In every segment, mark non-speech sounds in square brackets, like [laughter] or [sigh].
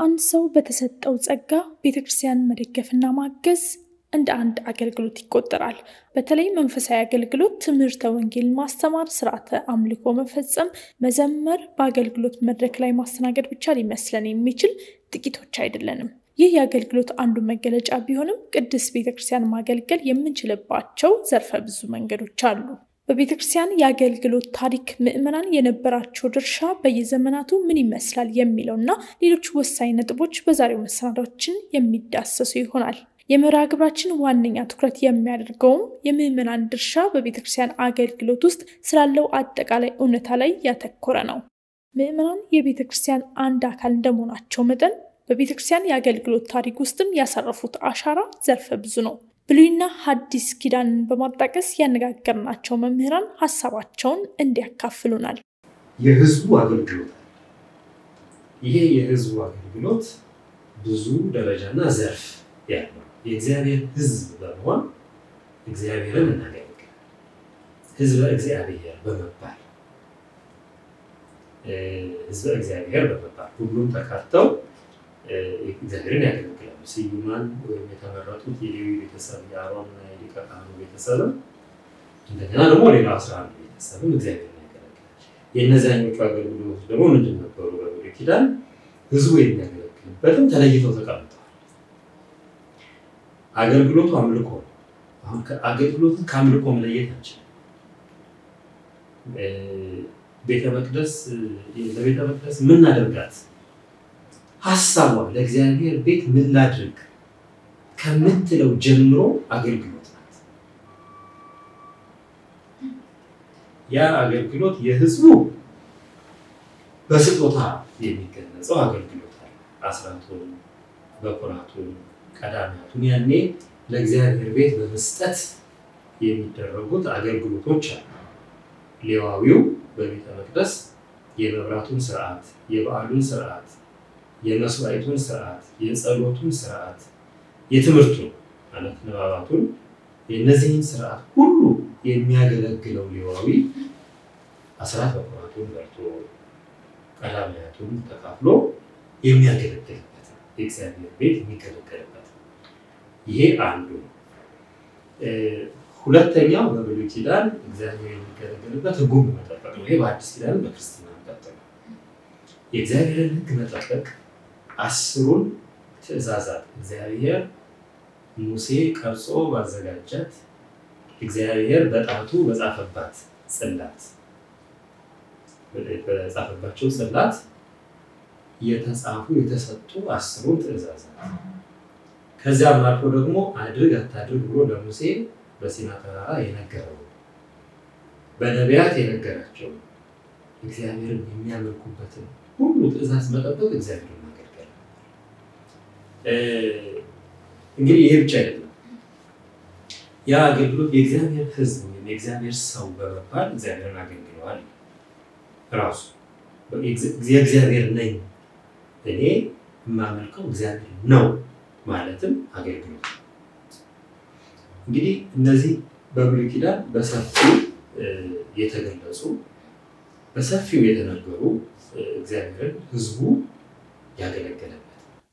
አንድ ሰው በተሰጠው ጸጋ ቤተ ክርስቲያን መደገፍና ማገዝ እንደ አንድ አገልግሎት ይቆጠራል። በተለይ መንፈሳዊ አገልግሎት ትምህርተ ወንጌል ማስተማር፣ ስርዓተ አምልኮ መፈጸም፣ መዘመር፣ በአገልግሎት መድረክ ላይ ማስተናገድ ብቻ ሊመስለን የሚችል ጥቂቶች አይደለንም። ይህ የአገልግሎት አንዱ መገለጫ ቢሆንም ቅድስት ቤተ ክርስቲያን ማገልገል የምንችልባቸው ዘርፈ ብዙ መንገዶች አሉ። በቤተ ክርስቲያን የአገልግሎት ታሪክ ምዕመናን የነበራቸው ድርሻ በየዘመናቱ ምን ይመስላል የሚለውና ሌሎች ወሳኝ ነጥቦች በዛሬው መሰናዳችን የሚዳሰሱ ይሆናል። የመርሃ ግብራችን ዋነኛ ትኩረት የሚያደርገውም የምዕመናን ድርሻ በቤተ ክርስቲያን አገልግሎት ውስጥ ስላለው አጠቃላይ እውነታ ላይ ያተኮረ ነው። ምዕመናን የቤተ ክርስቲያን አንድ አካል እንደመሆናቸው መጠን በቤተ ክርስቲያን የአገልግሎት ታሪክ ውስጥም ያሳረፉት አሻራ ዘርፈ ብዙ ነው። ብሉይና ሐዲስ ኪዳንን በማጣቀስ ያነጋገርናቸው መምህራን ሀሳባቸውን እንዲያካፍሉናል። የህዝቡ አገልግሎት ይሄ የህዝቡ አገልግሎት ብዙ ደረጃና ዘርፍ ያለው የእግዚአብሔር ህዝብ በመሆን እግዚአብሔርን እናገለግል ህዝበ እግዚአብሔር በመባል ህዝበ እግዚአብሔር በመባል ሁሉም ተካተው እግዚአብሔርን ያገለግላሉ። ስዩማን ወይም የተመረጡት የሌዊ ቤተሰብ የአሮንና የሊቀ ካህኑ ቤተሰብም እንደገና ደግሞ ሌላ አስራ አንድ ቤተሰብም እግዚአብሔርን ያገለግላል። የእነዚያኞቹ አገልግሎቶች ደግሞ ምንድን ነበሩ? በብሉይ ኪዳን ህዝቡ የሚያገለግልበትም ተለይተው ተቀምጠዋል። አገልግሎቱ አምልኮ ነው። አሁን ከአምልኮ መለየት አንችልም። ቤተ መቅደስ ለቤተ መቅደስ የምናደርጋት ሀሳቧ ለእግዚአብሔር ቤት ምን ላድርግ ከምትለው ጀምሮ አገልግሎት ናት። ያ አገልግሎት የህዝቡ በስጦታ የሚገለጸው አገልግሎት አለ። አስራቱን፣ በኩራቱን፣ ቀዳሚያቱን ያኔ ለእግዚአብሔር ቤት በመስጠት የሚደረጉት አገልግሎቶች አሉ። ሌዋዊው በቤተ መቅደስ የመብራቱን ስርዓት፣ የበዓሉን ስርዓት የመስዋዕቱን ስርዓት፣ የጸሎቱን ስርዓት፣ የትምህርቱን ማለት ንባባቱን የእነዚህን ስርዓት ሁሉ የሚያገለግለው ሌዋዊ አስራት በኩራቱን በልቶ ቀዳማያቱን ተካፍሎ የሚያገለግልበት የእግዚአብሔር ቤት የሚገለገልበት ይሄ አንዱ ሁለተኛው በብሉይ ኪዳን እግዚአብሔር የሚገለገልበት ሕጉን በመጠበቅ ነው። ይሄ በአዲስ ኪዳን በክርስትና ቀጥሎ የእግዚአብሔርን ሕግ መጠበቅ አስሩን ትእዛዛት እግዚአብሔር ሙሴ ቀርጾ ባዘጋጃት እግዚአብሔር በጣቱ በጻፈባት ጽላት በጻፈባቸው ጽላት የተጻፉ የተሰጡ አስሩን ትእዛዛት ከዚያም አልፎ ደግሞ አድርግ አታድርግ ብሎ ለሙሴ በሲና ተራራ የነገረው በነቢያት የነገራቸው እግዚአብሔርን የሚያመልኩበትን ሁሉ ትእዛዝ መጠበቅ እግዚአብሔርን ማገልገል። እንግዲህ ይሄ ብቻ አይደለም። ያ አገልግሎት የእግዚአብሔር ሕዝብ ወይም የእግዚአብሔር ሰው በመባል እግዚአብሔርን አገልግለዋል። ራሱ የእግዚአብሔር ነኝ እኔ የማመልከው እግዚአብሔር ነው ማለትም አገልግሎት እንግዲህ እነዚህ በብሉይ ኪዳን በሰፊው የተገለጹ በሰፊው የተነገሩ እግዚአብሔርን ህዝቡ ያገለገለበት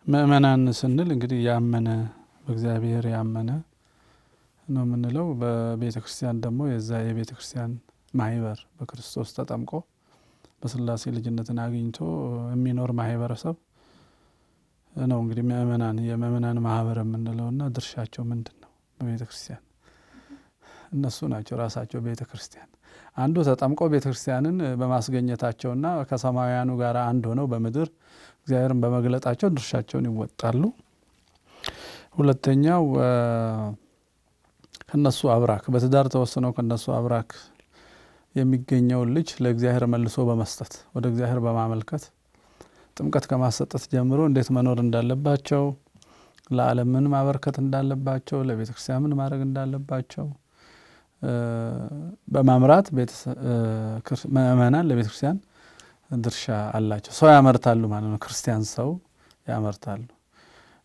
ምእመናን ስንል እንግዲህ ያመነ በእግዚአብሔር ያመነ ነው የምንለው። በቤተ ክርስቲያን ደግሞ የዛ የቤተ ክርስቲያን ማህበር በክርስቶስ ተጠምቆ በስላሴ ልጅነትን አግኝቶ የሚኖር ማህበረሰብ ነው እንግዲህ ምእመናን የምእመናን ማህበር የምንለው እና ድርሻቸው ምንድን ነው? በቤተ ክርስቲያን እነሱ ናቸው ራሳቸው ቤተ ክርስቲያን አንዱ ተጠምቀው ቤተ ክርስቲያንን በማስገኘታቸውና ከሰማያውያኑ ጋር አንድ ሆነው በምድር እግዚአብሔርን በመግለጣቸው ድርሻቸውን ይወጣሉ። ሁለተኛው ከነሱ አብራክ በትዳር ተወስነው ከነሱ አብራክ የሚገኘውን ልጅ ለእግዚአብሔር መልሶ በመስጠት ወደ እግዚአብሔር በማመልከት ጥምቀት ከማሰጠት ጀምሮ እንዴት መኖር እንዳለባቸው፣ ለዓለም ምን ማበርከት እንዳለባቸው፣ ለቤተ ክርስቲያን ምን ማድረግ እንዳለባቸው በማምራት ምእመናን ለቤተ ክርስቲያን ድርሻ አላቸው። ሰው ያመርታሉ ማለት ነው። ክርስቲያን ሰው ያመርታሉ።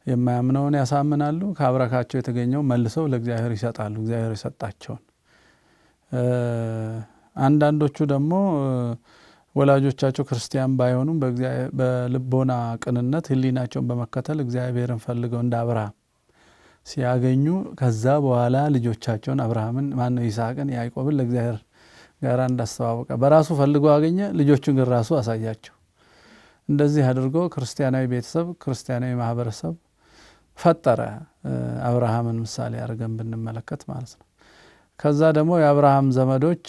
የማያምነውን ያሳምናሉ። ከአብራካቸው የተገኘው መልሰው ለእግዚአብሔር ይሰጣሉ። እግዚአብሔር የሰጣቸውን አንዳንዶቹ ደግሞ ወላጆቻቸው ክርስቲያን ባይሆኑም በልቦና ቅንነት ሕሊናቸውን በመከተል እግዚአብሔርን ፈልገው እንደ አብርሃም ሲያገኙ ከዛ በኋላ ልጆቻቸውን አብርሃምን ማነው ይስሐቅን፣ ያዕቆብን ለእግዚአብሔር ጋር እንዳስተዋወቀ በራሱ ፈልጎ አገኘ። ልጆቹን ግን ራሱ አሳያቸው። እንደዚህ አድርጎ ክርስቲያናዊ ቤተሰብ ክርስቲያናዊ ማህበረሰብ ፈጠረ። አብርሃምን ምሳሌ አድርገን ብንመለከት ማለት ነው። ከዛ ደግሞ የአብርሃም ዘመዶች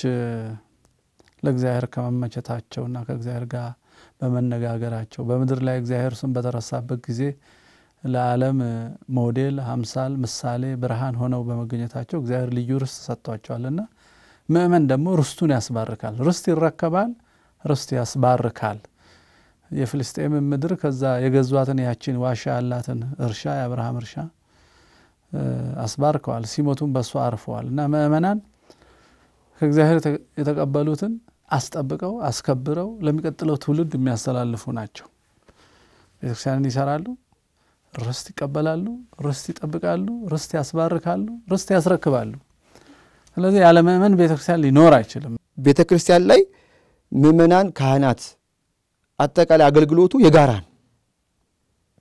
ለእግዚአብሔር ከመመቸታቸውና ከእግዚአብሔር ጋር በመነጋገራቸው በምድር ላይ እግዚአብሔር ስም በተረሳበት ጊዜ ለዓለም ሞዴል፣ አምሳል፣ ምሳሌ፣ ብርሃን ሆነው በመገኘታቸው እግዚአብሔር ልዩ ርስት ሰጥቷቸዋልና ምእመን ደግሞ ርስቱን ያስባርካል። ርስት ይረከባል፣ ርስት ያስባርካል። የፍልስጤም ምድር ከዛ የገዟትን ያችን ዋሻ ያላትን እርሻ የአብርሃም እርሻ አስባርከዋል። ሲሞቱም በእሷ አርፈዋል እና ምእመናን ከእግዚአብሔር የተቀበሉትን አስጠብቀው አስከብረው ለሚቀጥለው ትውልድ የሚያስተላልፉ ናቸው። ቤተክርስቲያንን ይሰራሉ፣ ርስት ይቀበላሉ፣ ርስት ይጠብቃሉ፣ ርስት ያስባርካሉ፣ ርስት ያስረክባሉ። ስለዚህ ያለ ምእመን ቤተክርስቲያን ሊኖር አይችልም። ቤተ ክርስቲያን ላይ ምእመናን፣ ካህናት አጠቃላይ አገልግሎቱ የጋራ ነው።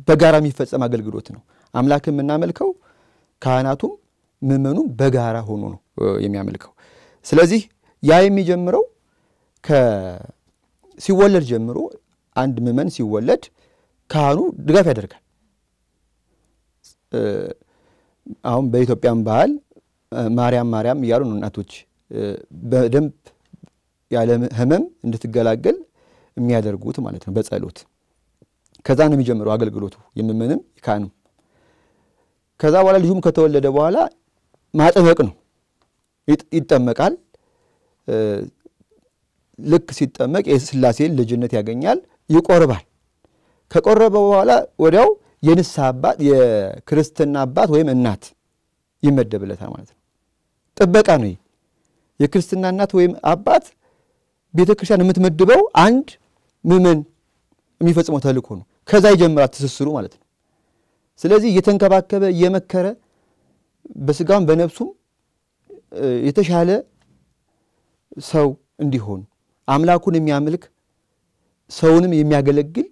በጋራ የሚፈጸም አገልግሎት ነው። አምላክ የምናመልከው ካህናቱም ምእመኑም በጋራ ሆኖ ነው የሚያመልከው። ስለዚህ ያ የሚጀምረው ሲወለድ ጀምሮ አንድ ምእመን ሲወለድ ካህኑ ድጋፍ ያደርጋል። አሁን በኢትዮጵያም ባህል ማርያም ማርያም እያሉ ነው እናቶች በደንብ ያለ ሕመም እንድትገላገል የሚያደርጉት ማለት ነው በጸሎት ከዛ ነው የሚጀምረው አገልግሎቱ የምእመንም ካህንም። ከዛ በኋላ ልጁም ከተወለደ በኋላ ማጥመቅ ነው ይጠመቃል። ልክ ሲጠመቅ የሥላሴን ልጅነት ያገኛል፣ ይቆርባል። ከቆረበ በኋላ ወዲያው የንስሐ አባት የክርስትና አባት ወይም እናት ይመደብለታል ማለት ነው። ጥበቃ ነው። የክርስትና እናት ወይም አባት ቤተ ክርስቲያን የምትመድበው አንድ ምእመን የሚፈጽመው ተልእኮ ነው። ከዛ ይጀምራል ትስስሩ ማለት ነው። ስለዚህ እየተንከባከበ እየመከረ በስጋም በነፍሱም የተሻለ ሰው እንዲሆን አምላኩን የሚያመልክ ሰውንም የሚያገለግል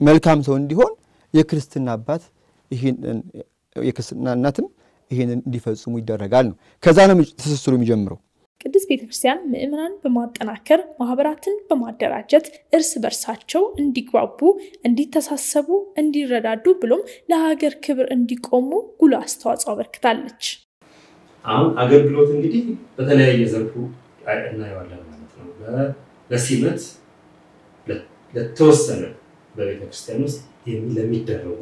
መልካም ሰው እንዲሆን የክርስትና አባት የክርስትና እናትም ይህንን እንዲፈጽሙ ይደረጋል ነው። ከዛ ነው ትስስሩ የሚጀምረው። ቅድስት ቤተ ክርስቲያን ምእመናን በማጠናከር ማህበራትን በማደራጀት እርስ በርሳቸው እንዲግባቡ፣ እንዲተሳሰቡ፣ እንዲረዳዱ ብሎም ለሀገር ክብር እንዲቆሙ ጉልህ አስተዋጽኦ አበርክታለች። አሁን አገልግሎት እንግዲህ በተለያየ ዘርፉ እናየዋለን ማለት ነው። በሲመት ለተወሰነ በቤተ ክርስቲያን ውስጥ ለሚደረጉ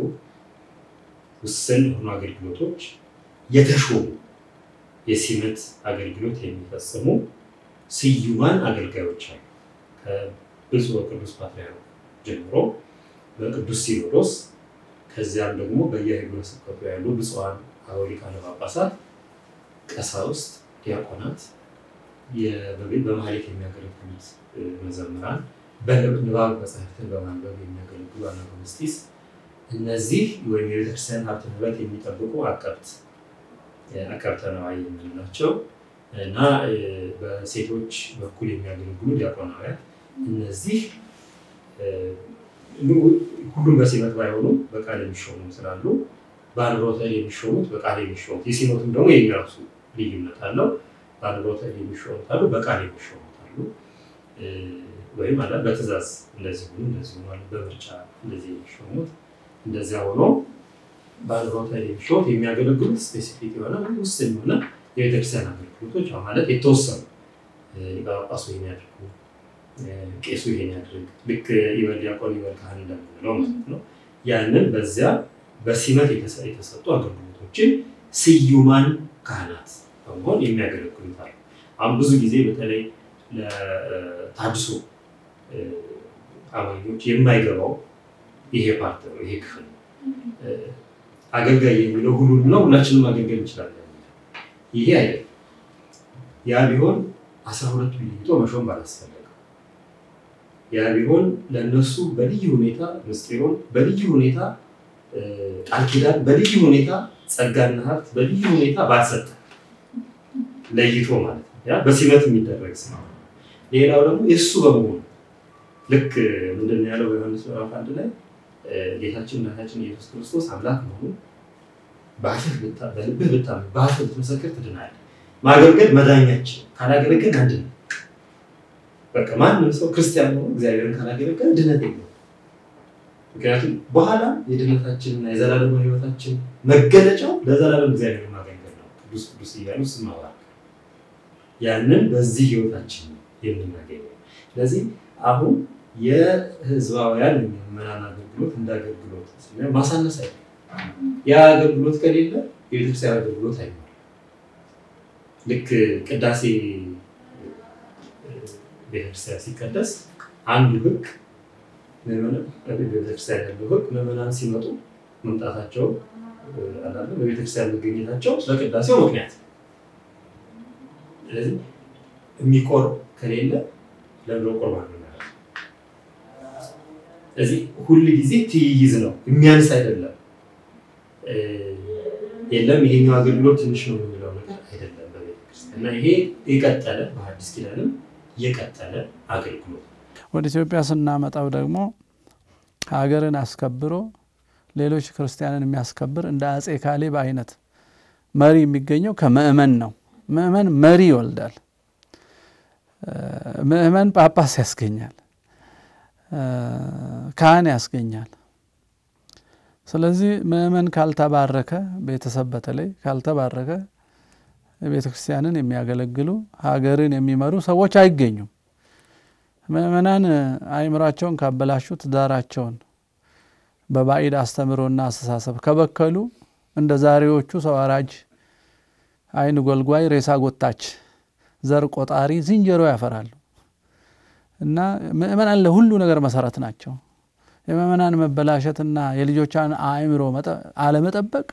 ውስን የሆኑ አገልግሎቶች የተሾሙ የሲመት አገልግሎት የሚፈጽሙ ስዩማን አገልጋዮች አሉ። ከብፁዕ ወቅዱስ ፓትርያርኩ ጀምሮ በቅዱስ ሲኖዶስ ከዚያም ደግሞ በየሀገረ ስብከቱ ያሉ ብፁዓን አበው ሊቃነ ጳጳሳት፣ ቀሳውስት፣ ዲያቆናት፣ በማህሌት የሚያገለግሉት መዘምራን፣ በንባብ መጽሐፍትን በማንበብ የሚያገለግሉ አናጉንስጢስ፣ እነዚህ ወይም የቤተክርስቲያን ሀብት ንብረት የሚጠብቁ አቀብት አቀብተ ነዋይ የምንላቸው እና በሴቶች በኩል የሚያገለግሉ ዲያቆናውያን እነዚህ ሁሉም በሲመት ባይሆኑም በቃል የሚሾሙ ስላሉ በአንብሮተ የሚሾሙት በቃል የሚሾሙት የሲመቱም ደግሞ የራሱ ልዩነት አለው። በአንብሮተ የሚሾሙት አሉ፣ በቃል የሚሾሙት አሉ። ወይም አለ በትእዛዝ እንደዚህ ሆኑ እንደዚህ ሆኑ በምርጫ እንደዚህ የሚሾሙት እንደዚያ ሆኖ በአንብሮተ የሚሾሙት የሚያገለግሉት specific የሆነ ውስን የሆነ የቤተክርስቲያን አገልግሎቶች ማለት የተወሰኑ ጳጳሱ ይሄን ያድርጉ፣ ቄሱ ይሄን ያድርግ፣ ልክ ይበል ዲያቆን ይበል ካህን እንደምንለው ማለት ነው። ያንን በዚያ በሲመት የተሰጡ አገልግሎቶችን ስዩማን ካህናት በመሆን የሚያገለግሉት አሉ። አሁን ብዙ ጊዜ በተለይ ለተሃድሶ አማኞች የማይገባው ይሄ part ነው፣ ይሄ ክፍል ነው። አገልጋይ የሚለው ሁሉንም ነው፣ ሁላችንም ማገልገል እንችላለን። ይሄ አይደለም። ያ ቢሆን አስራ ሁለቱን ብሎ መሾም ባላስፈለገው፣ ያ ቢሆን ለእነሱ በልዩ ሁኔታ ምስጢሩን በልዩ ሁኔታ ቃል ኪዳን በልዩ ሁኔታ ጸጋና ሀብት በልዩ ሁኔታ ባሰጠ ለይቶ ማለት ነው። ያ በሲመት የሚደረግ ስራ። ሌላው ደግሞ የእሱ በመሆኑ ልክ ምንድን ያለው በዮሐንስ ምዕራፍ አንድ ላይ ጌታችን እናታችን ኢየሱስ ክርስቶስ አምላክ መሆኑ በአፍህ በልብህ ብታምን በአፍህ ብትመሰክር ትድናለህ። ማገልገል መዳኛችን፣ ካላገለገል አንድ ነው። በቃ ማንም ሰው ክርስቲያን ሆኖ እግዚአብሔርን ካላገለገለ ድነት የለውም። ምክንያቱም በኋላ የድነታችንና የዘላለም ሕይወታችን መገለጫው ለዘላለም እግዚአብሔር ማገልገል ነው። ቅዱስ ቅዱስ እያሉ ስም ማባረክ ያንን በዚህ ሕይወታችን የምናገኘው። ስለዚህ አሁን የህዝባውያን የምዕመናን አገልግሎት እንደ አገልግሎት ማሳነስ አይ ያ አገልግሎት ከሌለ የቤተክርስቲያን አገልግሎት አይኖርም። ልክ ቅዳሴ ቤተክርስቲያን ሲቀደስ አንዱ ህግ ቤተክርስቲያን ያለው ህግ ምዕመናን ሲመጡ መምጣታቸው አላለ በቤተክርስቲያን መገኘታቸው በቅዳሴው ምክንያት። ስለዚህ የሚቆርብ ከሌለ ለብሎ ቁርባን ስለዚህ ሁል ጊዜ ትይይዝ ነው የሚያንስ አይደለም። የለም ይሄኛው አገልግሎት ትንሽ ነው የሚለው ነገር አይደለም በቤተክርስቲያን እና ይሄ የቀጠለ በሐዲስ ኪዳንም የቀጠለ አገልግሎት ወደ ኢትዮጵያ ስናመጣው ደግሞ ሀገርን አስከብሮ ሌሎች ክርስቲያንን የሚያስከብር እንደ አጼ ካሌብ አይነት መሪ የሚገኘው ከምእመን ነው። ምእመን መሪ ይወልዳል። ምእመን ጳጳስ ያስገኛል፣ ካህን ያስገኛል። ስለዚህ ምእመን ካልተባረከ፣ ቤተሰብ በተለይ ካልተባረከ ቤተ ክርስቲያንን የሚያገለግሉ ሀገርን የሚመሩ ሰዎች አይገኙም። ምእመናን አእምሯቸውን ካበላሹ፣ ትዳራቸውን በባዕድ አስተምሮና አስተሳሰብ ከበከሉ እንደ ዛሬዎቹ ሰው አራጅ፣ ዓይን ጎልጓይ፣ ሬሳ ጎታች፣ ዘር ቆጣሪ ዝንጀሮ ያፈራሉ እና ምእመናን ለሁሉ ነገር መሰረት ናቸው። የምእመናን መበላሸትና የልጆቿን አእምሮ አለመጠበቅ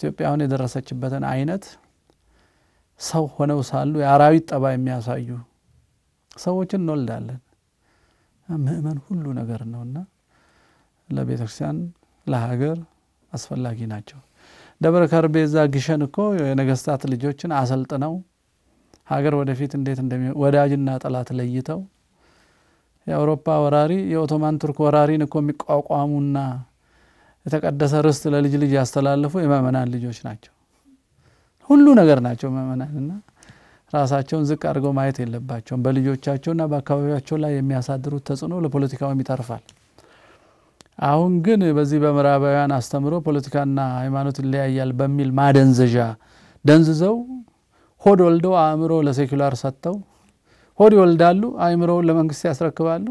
ኢትዮጵያውን የደረሰችበትን አይነት ሰው ሆነው ሳሉ የአራዊት ጠባይ የሚያሳዩ ሰዎችን እንወልዳለን። ምእመን ሁሉ ነገር ነውና ለቤተ ክርስቲያን ለሀገር አስፈላጊ ናቸው። ደብረ ከርቤ ግሸን እኮ የነገስታት ልጆችን አሰልጥነው ሀገር ወደፊት እንዴት ወዳጅና ጠላት ለይተው የአውሮፓ ወራሪ የኦቶማን ቱርክ ወራሪን እኮ የሚቋቋሙና የተቀደሰ ርስት ለልጅ ልጅ ያስተላልፉ የምእመናን ልጆች ናቸው። ሁሉ ነገር ናቸው ምእመናንና ራሳቸውን ዝቅ አድርገው ማየት የለባቸውም። በልጆቻቸውና በአካባቢያቸው ላይ የሚያሳድሩት ተጽዕኖ ለፖለቲካውም ይተርፋል። አሁን ግን በዚህ በምዕራባውያን አስተምሮ ፖለቲካና ሃይማኖት ይለያያል በሚል ማደንዘዣ ደንዝዘው ሆድ ወልደው አእምሮ ለሴኩላር ሰጥተው ሆድ ይወልዳሉ፣ አእምሮውን ለመንግስት ያስረክባሉ።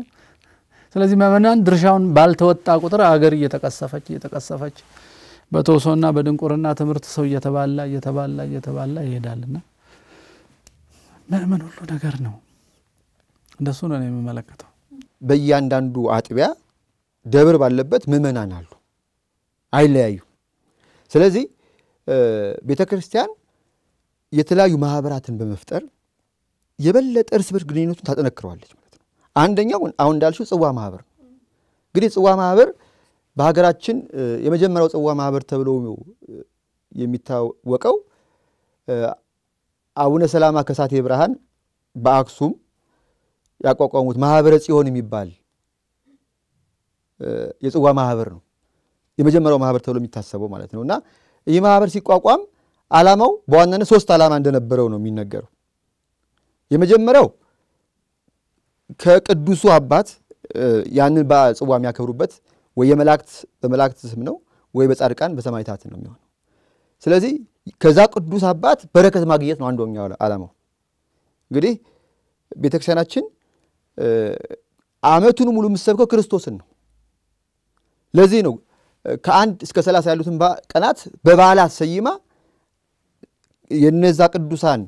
ስለዚህ ምእመናን ድርሻውን ባልተወጣ ቁጥር አገር እየተቀሰፈች እየተቀሰፈች በተውሶና በድንቁርና ትምህርት ሰው እየተባላ እየተባላ እየተባላ ይሄዳልና ምእመን ሁሉ ነገር ነው። እንደሱ ነው የምመለከተው። በእያንዳንዱ አጥቢያ ደብር ባለበት ምእመናን አሉ፣ አይለያዩ። ስለዚህ ቤተ ክርስቲያን የተለያዩ ማህበራትን በመፍጠር የበለጠ እርስ በርስ ግንኙነቱን ታጠነክረዋለች ማለት ነው። አንደኛው አሁን እንዳልሽው ጽዋ ማህበር ነው። እንግዲህ ጽዋ ማህበር በሀገራችን የመጀመሪያው ጽዋ ማህበር ተብሎ የሚታወቀው አቡነ ሰላማ ከሳቴ ብርሃን በአክሱም ያቋቋሙት ማህበረ ጽዮን የሚባል የጽዋ ማህበር ነው። የመጀመሪያው ማህበር ተብሎ የሚታሰበው ማለት ነው። እና ይህ ማህበር ሲቋቋም ዓላማው በዋናነት ሶስት ዓላማ እንደነበረው ነው የሚነገረው። የመጀመሪያው ከቅዱሱ አባት ያንን ጽዋ የሚያከብሩበት ወይ የመላእክት በመላእክት ስም ነው ወይ በጻድቃን በሰማዕታት ነው የሚሆነው። ስለዚህ ከዛ ቅዱስ አባት በረከት ማግኘት ነው አንደኛው ዓላማው። እንግዲህ ቤተክርስቲያናችን ዓመቱን ሙሉ የምትሰብከው ክርስቶስን ነው። ለዚህ ነው ከአንድ እስከ ሰላሳ ያሉትን ቀናት በበዓላት ሰይማ የነዛ ቅዱሳን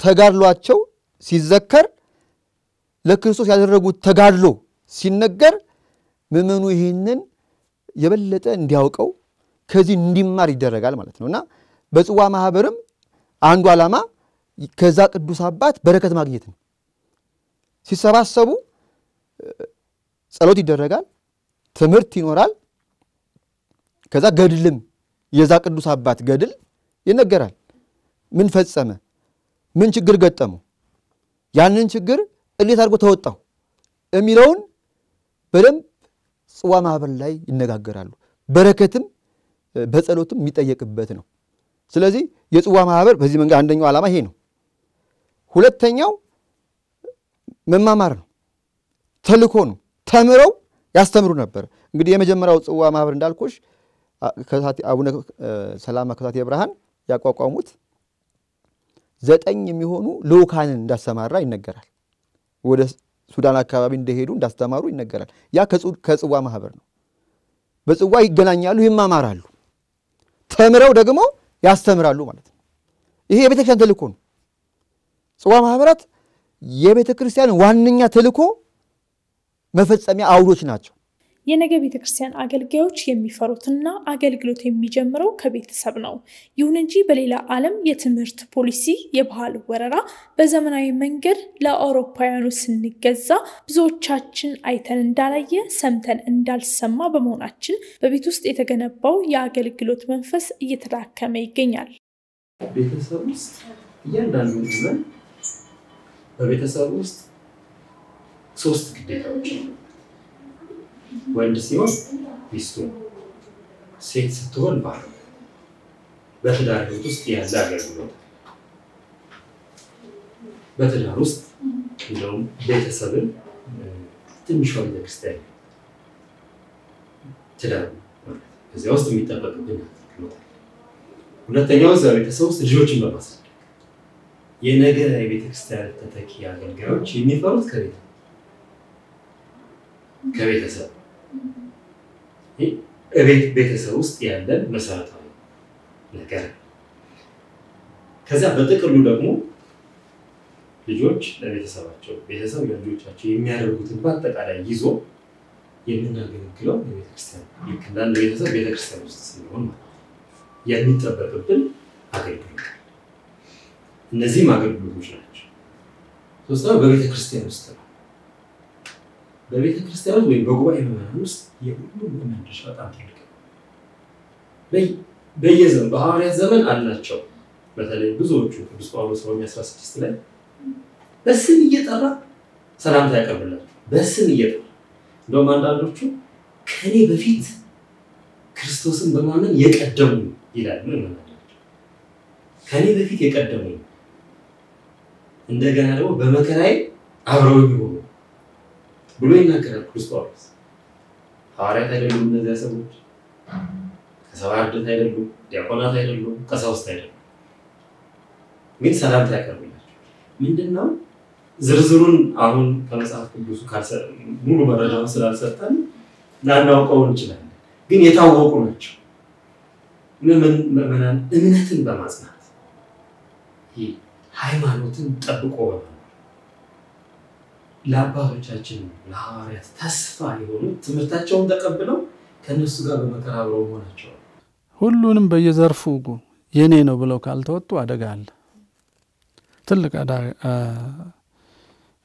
ተጋድሏቸው ሲዘከር ለክርስቶስ ያደረጉት ተጋድሎ ሲነገር ምእመኑ ይህንን የበለጠ እንዲያውቀው ከዚህ እንዲማር ይደረጋል ማለት ነው እና በጽዋ ማህበርም አንዱ ዓላማ ከዛ ቅዱስ አባት በረከት ማግኘት ነው። ሲሰባሰቡ ጸሎት ይደረጋል፣ ትምህርት ይኖራል፣ ከዛ ገድልም የዛ ቅዱስ አባት ገድል ይነገራል። ምን ፈጸመ? ምን ችግር ገጠመው? ያንን ችግር እንዴት አድርጎ ተወጣው የሚለውን በደንብ ጽዋ ማህበር ላይ ይነጋገራሉ። በረከትም በጸሎትም የሚጠየቅበት ነው። ስለዚህ የጽዋ ማህበር በዚህ መንገድ አንደኛው ዓላማ ይሄ ነው። ሁለተኛው መማማር ነው፣ ተልኮ ነው። ተምረው ያስተምሩ ነበር። እንግዲህ የመጀመሪያው ጽዋ ማህበር እንዳልኩሽ አቡነ ሰላማ ከሳቴ ብርሃን ያቋቋሙት ዘጠኝ የሚሆኑ ልዑካንን እንዳሰማራ ይነገራል። ወደ ሱዳን አካባቢ እንደሄዱ እንዳስተማሩ ይነገራል። ያ ከጽዋ ማህበር ነው። በጽዋ ይገናኛሉ፣ ይማማራሉ፣ ተምረው ደግሞ ያስተምራሉ ማለት ነው። ይሄ የቤተ ክርስቲያን ተልእኮ ነው። ጽዋ ማህበራት የቤተ ክርስቲያን ዋነኛ ተልእኮ መፈጸሚያ አውዶች ናቸው። የነገ ቤተ ክርስቲያን አገልጋዮች የሚፈሩትና አገልግሎት የሚጀምረው ከቤተሰብ ነው። ይሁን እንጂ በሌላ ዓለም የትምህርት ፖሊሲ፣ የባህል ወረራ፣ በዘመናዊ መንገድ ለአውሮፓውያኑ ስንገዛ ብዙዎቻችን አይተን እንዳላየ ሰምተን እንዳልሰማ በመሆናችን በቤት ውስጥ የተገነባው የአገልግሎት መንፈስ እየተዳከመ ይገኛል። ቤተሰብ ውስጥ እያንዳንዱ በቤተሰብ ውስጥ ሶስት ግዴታዎች ወንድ ሲሆን ሚስቱ፣ ሴት ስትሆን ባል። በትዳር ሕይወት ውስጥ ያለ አገልግሎት በትዳር ውስጥ እንደውም ቤተሰብን ትንሿ ቤተክርስቲያን ትዳር እዚያ ውስጥ የሚጠበቅብን ሁለተኛው እዚያ ቤተሰብ ውስጥ ልጆችን በማሳደግ የነገ የቤተክርስቲያን ተተኪ አገልጋዮች የሚፈሩት ከቤት ከቤተሰብ ቤተሰብ ውስጥ ያለን መሰረታዊ ነገር ከዚያ በጥቅሉ ደግሞ ልጆች ለቤተሰባቸው ቤተሰብ ለልጆቻቸው የሚያደርጉትን በአጠቃላይ ይዞ የምናገለግለው የቤተክርስቲያን ልክ እንዳንድ ቤተሰብ ቤተክርስቲያን ውስጥ ስለሆን የሚጠበቅብን አገልግሎት እነዚህም አገልግሎቶች ናቸው። ሶስተኛው በቤተክርስቲያን ውስጥ ነው። በቤተ ክርስቲያን ወይም በጉባኤ ምዕመናን ውስጥ የሁሉም ምዕመን በጣም ትልቅ በየዘመን በሐዋርያት ዘመን አላቸው። በተለይ ብዙዎቹ ቅዱስ ጳውሎስ ሮሜ 16 ላይ በስም እየጠራ ሰላምታ ያቀርብላቸው። በስም እየጠራ እንደውም አንዳንዶቹ ከኔ በፊት ክርስቶስን በማመን የቀደሙ ይላል። ምዕመናን ከኔ በፊት የቀደሙ እንደገና ደግሞ በመከራዬ አብረውኝ ሆኑ ብሎ ይናገራል ቅዱስ ጳውሎስ። ሐዋርያት አይደሉም እነዚያ ሰዎች፣ ከሰባ እርድእት አይደሉም፣ ዲያቆናት አይደሉም፣ ቀሳውስት አይደሉም። ግን ሰላምታ ያቀርብላቸው ምንድን ነው? ዝርዝሩን አሁን ከመጽሐፍ ቅዱሱ ሙሉ መረጃውን ስላልሰጠን ላናውቀው እንችላለን። ግን የታወቁ ናቸው። ምዕመናን እምነትን በማጽናት ሃይማኖትን ጠብቆ በመኖር ለአባቶቻችን ለሐዋርያት ተስፋ የሆኑት ትምህርታቸውን ተቀብለው ከእነሱ ጋር በመከራ አብረው መሆናቸው ሁሉንም በየዘርፉ የኔ ነው ብለው ካልተወጡ አደጋ አለ። ትልቅ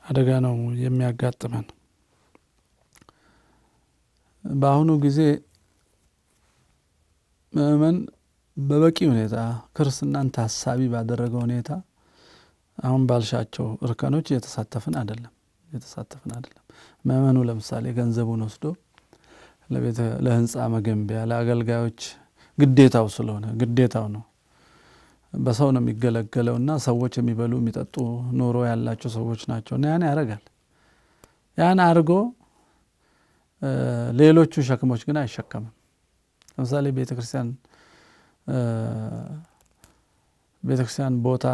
አደጋ ነው የሚያጋጥመን። በአሁኑ ጊዜ ምዕመን በበቂ ሁኔታ ክርስትናን ታሳቢ ባደረገ ሁኔታ አሁን ባልሻቸው እርከኖች እየተሳተፍን አይደለም እየተሳተፍን አይደለም። ምዕመኑ ለምሳሌ ገንዘቡን ወስዶ ለህንፃ መገንቢያ ለአገልጋዮች ግዴታው ስለሆነ ግዴታው ነው። በሰው ነው የሚገለገለው ሰዎች የሚበሉ የሚጠጡ ኑሮ ያላቸው ሰዎች ናቸው ያን ያደርጋል። ያን አድርጎ ሌሎቹ ሸክሞች ግን አይሸከምም። ለምሳሌ ቤተ ክርስቲያን ቤተ ክርስቲያን ቦታ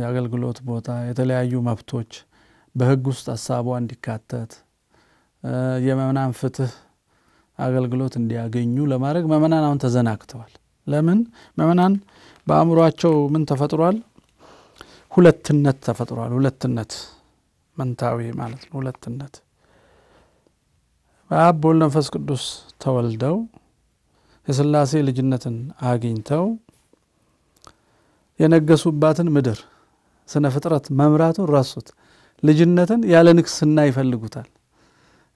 የአገልግሎት ቦታ የተለያዩ መብቶች በህግ ውስጥ ሀሳቧ እንዲካተት የምእመናን ፍትህ አገልግሎት እንዲያገኙ ለማድረግ ምእመናን አሁን ተዘናግተዋል። ለምን? ምእመናን በአእምሯቸው ምን ተፈጥሯል? ሁለትነት ተፈጥሯል። ሁለትነት መንታዊ ማለት ነው። ሁለትነት በአብ በወልድ መንፈስ ቅዱስ ተወልደው የሥላሴ ልጅነትን አግኝተው የነገሱባትን ምድር ስነ ፍጥረት መምራቱን ረሱት። ልጅነትን ያለ ንግስና ይፈልጉታል፣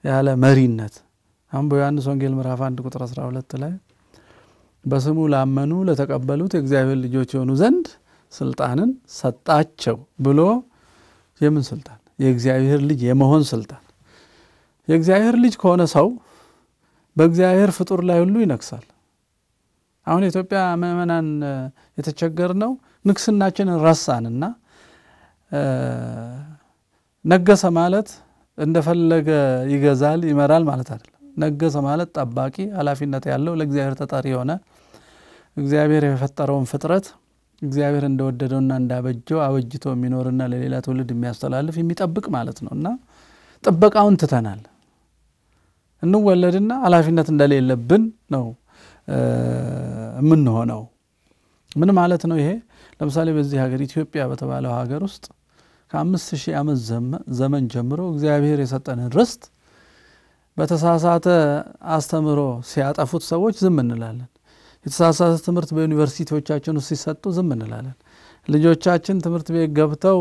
ያለ መሪነት። አሁን በዮሐንስ ወንጌል ምዕራፍ አንድ ቁጥር 12 ላይ በስሙ ላመኑ ለተቀበሉት የእግዚአብሔር ልጆች የሆኑ ዘንድ ስልጣንን ሰጣቸው ብሎ የምን ስልጣን? የእግዚአብሔር ልጅ የመሆን ስልጣን። የእግዚአብሔር ልጅ ከሆነ ሰው በእግዚአብሔር ፍጡር ላይ ሁሉ ይነግሳል። አሁን የኢትዮጵያ ምእመናን የተቸገር ነው ንግስናችንን ረሳንና ነገሰ ማለት እንደፈለገ ይገዛል ይመራል ማለት አይደለም። ነገሰ ማለት ጠባቂ፣ ኃላፊነት ያለው ለእግዚአብሔር ተጠሪ የሆነ እግዚአብሔር የፈጠረውን ፍጥረት እግዚአብሔር እንደወደደውና እንዳበጀው አበጅቶ የሚኖርና ለሌላ ትውልድ የሚያስተላልፍ የሚጠብቅ ማለት ነው እና ጥበቃውን ትተናል። እንወለድና ኃላፊነት እንደሌለብን ነው የምንሆነው። ምን ማለት ነው ይሄ? ለምሳሌ በዚህ ሀገር ኢትዮጵያ በተባለው ሀገር ውስጥ ከአምስት ሺህ ዓመት ዘመን ጀምሮ እግዚአብሔር የሰጠንን ርስት በተሳሳተ አስተምህሮ ሲያጠፉት ሰዎች ዝም እንላለን። የተሳሳተ ትምህርት በዩኒቨርሲቲዎቻችን ውስጥ ሲሰጡ ዝም እንላለን። ልጆቻችን ትምህርት ቤት ገብተው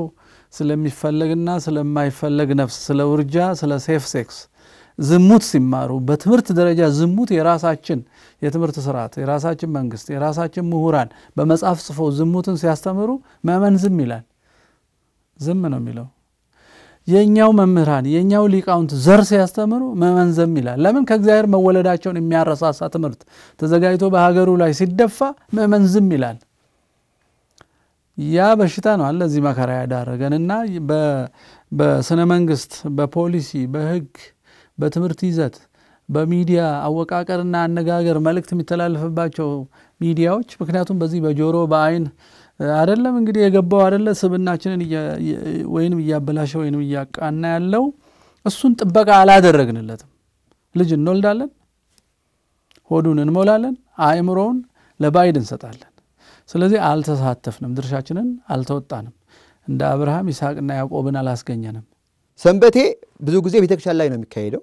ስለሚፈለግና ስለማይፈለግ ነፍስ፣ ስለ ውርጃ፣ ስለ safe sex ዝሙት ሲማሩ በትምህርት ደረጃ ዝሙት የራሳችን የትምህርት ስርዓት የራሳችን መንግስት የራሳችን ምሁራን በመጽሐፍ ጽፈው ዝሙትን ሲያስተምሩ ምእመን ዝም ይላል። ዝም ነው የሚለው። የእኛው መምህራን የእኛው ሊቃውንት ዘር ሲያስተምሩ ምእመን ዝም ይላል። ለምን? ከእግዚአብሔር መወለዳቸውን የሚያረሳሳ ትምህርት ተዘጋጅቶ በሀገሩ ላይ ሲደፋ ምእመን ዝም ይላል። ያ በሽታ ነው አለ እዚህ መከራ ያዳረገን እና በስነ መንግስት፣ በፖሊሲ፣ በህግ በትምህርት ይዘት በሚዲያ አወቃቀርና አነጋገር መልእክት የሚተላለፍባቸው ሚዲያዎች ምክንያቱም በዚህ በጆሮ በአይን አደለም እንግዲህ የገባው አደለ ስብናችንን ወይንም እያበላሸ ወይንም እያቃና ያለው እሱን ጥበቃ አላደረግንለትም። ልጅ እንወልዳለን፣ ሆዱን እንሞላለን፣ አእምሮውን ለባዕድ እንሰጣለን። ስለዚህ አልተሳተፍንም፣ ድርሻችንን አልተወጣንም። እንደ አብርሃም ይስሐቅና ያዕቆብን አላስገኘንም። ሰንበቴ ብዙ ጊዜ ቤተክርስቲያን ላይ ነው የሚካሄደው።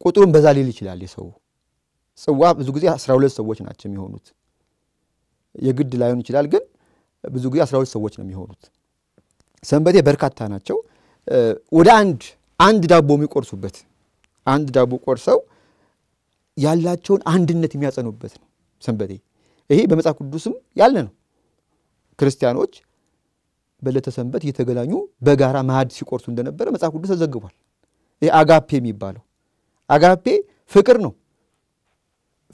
ቁጥሩን በዛ ሊል ይችላል። የሰው ጽዋ ብዙ ጊዜ አስራ ሁለት ሰዎች ናቸው የሚሆኑት። የግድ ላይሆን ይችላል፣ ግን ብዙ ጊዜ አስራ ሁለት ሰዎች ነው የሚሆኑት። ሰንበቴ በርካታ ናቸው። ወደ አንድ አንድ ዳቦ የሚቆርሱበት አንድ ዳቦ ቆርሰው ያላቸውን አንድነት የሚያጸኑበት ነው ሰንበቴ። ይሄ በመጽሐፍ ቅዱስም ያለ ነው። ክርስቲያኖች በዕለተ ሰንበት እየተገናኙ በጋራ ማዕድ ሲቆርሱ እንደነበረ መጽሐፍ ቅዱስ ተዘግቧል። ይህ አጋፔ የሚባለው አጋፔ ፍቅር ነው፣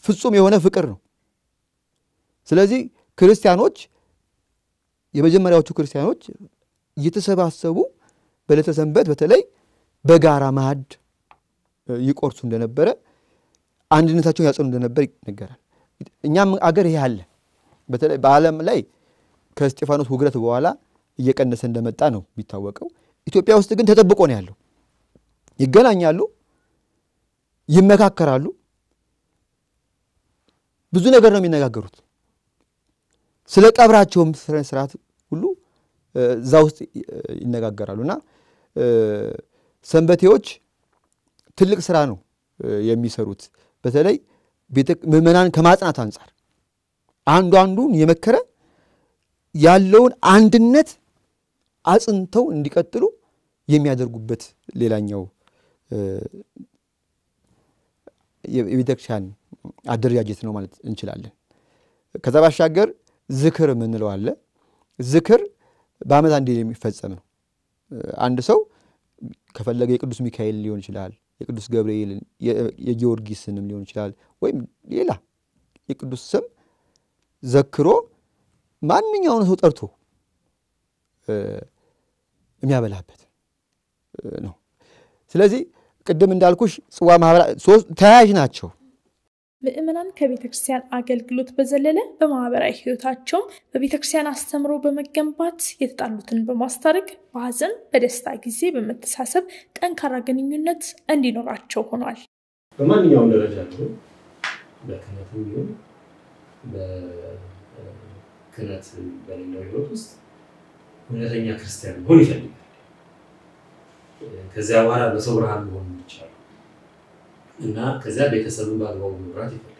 ፍጹም የሆነ ፍቅር ነው። ስለዚህ ክርስቲያኖች የመጀመሪያዎቹ ክርስቲያኖች እየተሰባሰቡ በዕለተ ሰንበት በተለይ በጋራ ማዕድ ይቆርሱ እንደነበረ፣ አንድነታቸውን ያጸኑ እንደነበር ይነገራል። እኛም አገር ይሄ አለ። በተለይ በዓለም ላይ ከእስጢፋኖስ ውግረት በኋላ እየቀነሰ እንደመጣ ነው የሚታወቀው። ኢትዮጵያ ውስጥ ግን ተጠብቆ ነው ያለው። ይገናኛሉ፣ ይመካከራሉ፣ ብዙ ነገር ነው የሚነጋገሩት። ስለ ቀብራቸውም ስነ ስርዓት ሁሉ እዛ ውስጥ ይነጋገራሉ እና ሰንበቴዎች ትልቅ ስራ ነው የሚሰሩት። በተለይ ምዕመናን ከማጽናት አንጻር አንዱ አንዱን የመከረ ያለውን አንድነት አጽንተው እንዲቀጥሉ የሚያደርጉበት ሌላኛው የቤተክርስቲያን አደረጃጀት ነው ማለት እንችላለን። ከዛ ባሻገር ዝክር የምንለው አለ። ዝክር በዓመት አንዴ የሚፈጸም ነው። አንድ ሰው ከፈለገ የቅዱስ ሚካኤል ሊሆን ይችላል፣ የቅዱስ ገብርኤልን፣ የጊዮርጊስንም ሊሆን ይችላል፣ ወይም ሌላ የቅዱስ ስም ዘክሮ ማንኛውን ሰው ጠርቶ የሚያበላበት ነው። ስለዚህ ቅድም እንዳልኩሽ ጽዋ ማህበራ ተያያዥ ናቸው። ምእመናን ከቤተ ክርስቲያን አገልግሎት በዘለለ በማህበራዊ ሕይወታቸውም በቤተ ክርስቲያን አስተምሮ በመገንባት የተጣሉትን በማስታረቅ በሐዘን በደስታ ጊዜ በመተሳሰብ ጠንካራ ግንኙነት እንዲኖራቸው ሆኗል። በማንኛውም ደረጃ ቢሆን በክህነትም ቢሆን በክህነት በሌለው ሕይወት ውስጥ እውነተኛ ክርስቲያን መሆን ይፈልጋል። ከዚያ በኋላ በሰው ብርሃን መሆን ይቻላል እና ከዚያ ቤተሰብን በአግባቡ መምራት ይፈልጋል።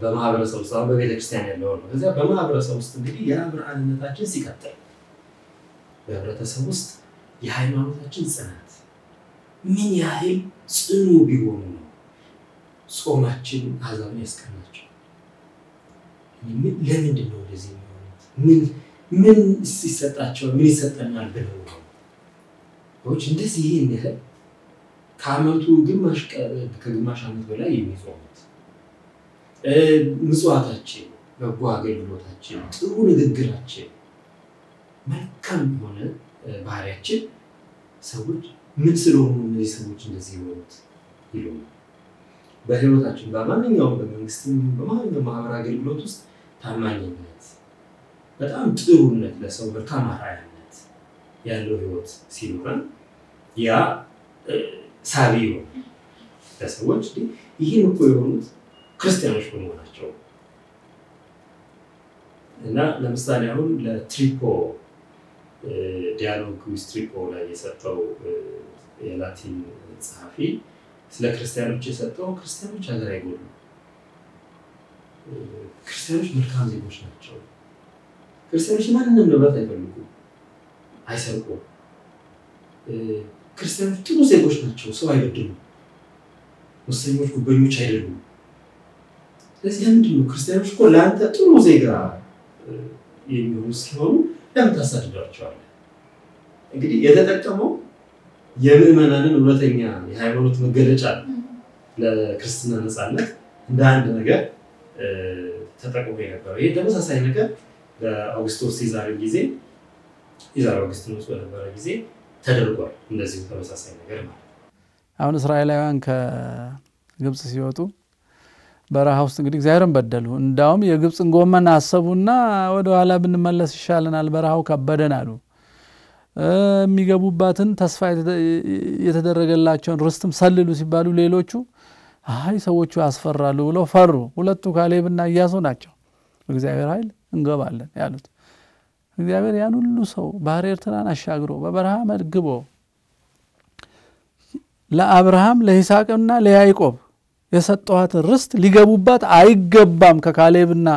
በማህበረሰብ ውስጥ አሁን በቤተ ክርስቲያን ያለው ነው። ከዚያ በማህበረሰብ ውስጥ እንግዲህ ያ ብርሃንነታችን ሲቀጥል በህብረተሰብ ውስጥ የሃይማኖታችን ጽናት ምን ያህል ጽኑ ቢሆኑ ነው ጾማችን አሕዛብን ያስቀናቸው። ለምንድን ነው እንደዚህ የሚሆኑት? ምን ምን ሲሰጣቸው ምን ይሰጠናል ብለው ነው ሰዎች እንደዚህ ይህን ያህል ከዓመቱ ግማሽ ከግማሽ ዓመት በላይ የሚጾሙት ምጽዋታችን፣ በጎ አገልግሎታችን፣ ጥሩ ንግግራችን፣ መልካም የሆነ ባህሪያችን ሰዎች ምን ስለሆኑ እነዚህ ሰዎች እንደዚህ የሆኑት ይሉናል። በህይወታችን በማንኛውም በመንግስትም በማንኛውም ማህበራዊ አገልግሎት ውስጥ ታማኝነት፣ በጣም ጥሩነት፣ ለሰው መልካም አርአያነት ያለው ህይወት ሲኖረን ያ ሳቢ ይሆናል ለሰዎች። ይህን እኮ የሆኑት ክርስቲያኖች በመሆናቸው እና ለምሳሌ አሁን ለትሪፖ ዲያሎግ ዊዝ ትሪፖ ላይ የሰጠው የላቲን ጸሐፊ ስለ ክርስቲያኖች የሰጠው ክርስቲያኖች ሀገር አይጎዱም፣ ክርስቲያኖች መልካም ዜጎች ናቸው፣ ክርስቲያኖች ማንንም ንብረት አይፈልጉም፣ አይሰርቁም፣ ክርስቲያኖች ጥሩ ዜጎች ናቸው፣ ሰው አይበድሉም፣ ሙሰኞች፣ ጉበኞች አይደሉም። ስለዚህ ለምንድን ነው ክርስቲያኖች እኮ ለአንተ ጥሩ ዜጋ የሚሆኑ ሲሆኑ ለምን ታሳድዷቸዋለህ? እንግዲህ የተጠቀመው የምዕመናንን እውነተኛ የሃይማኖት መገለጫ ለክርስትና ነፃነት እንደ አንድ ነገር ተጠቅሞ የነበረው ይህ ተመሳሳይ ነገር በአውግስቶስ ሲዛር ጊዜ ሲዛር አውግስቲኖስ በነበረ ጊዜ ተደርጓል። እንደዚሁ ተመሳሳይ ነገር ማለት አሁን እስራኤላውያን ከግብፅ ሲወጡ በረሃ ውስጥ እንግዲህ እግዚአብሔርን በደሉ። እንዳውም የግብፅን ጎመን አሰቡና ወደኋላ ብንመለስ ይሻለናል፣ በረሃው ከበደን አሉ። የሚገቡባትን ተስፋ የተደረገላቸውን ርስትም ሰልሉ ሲባሉ ሌሎቹ አይ ሰዎቹ ያስፈራሉ ብለው ፈሩ። ሁለቱ ካሌብና ኢያሱ ናቸው እግዚአብሔር ኃይል እንገባለን ያሉት። እግዚአብሔር ያን ሁሉ ሰው ባህረ ኤርትራን አሻግሮ በበረሃ መድግቦ ለአብርሃም ለይስሐቅና ለያዕቆብ የሰጠኋትን ርስት ሊገቡባት አይገባም ከካሌብና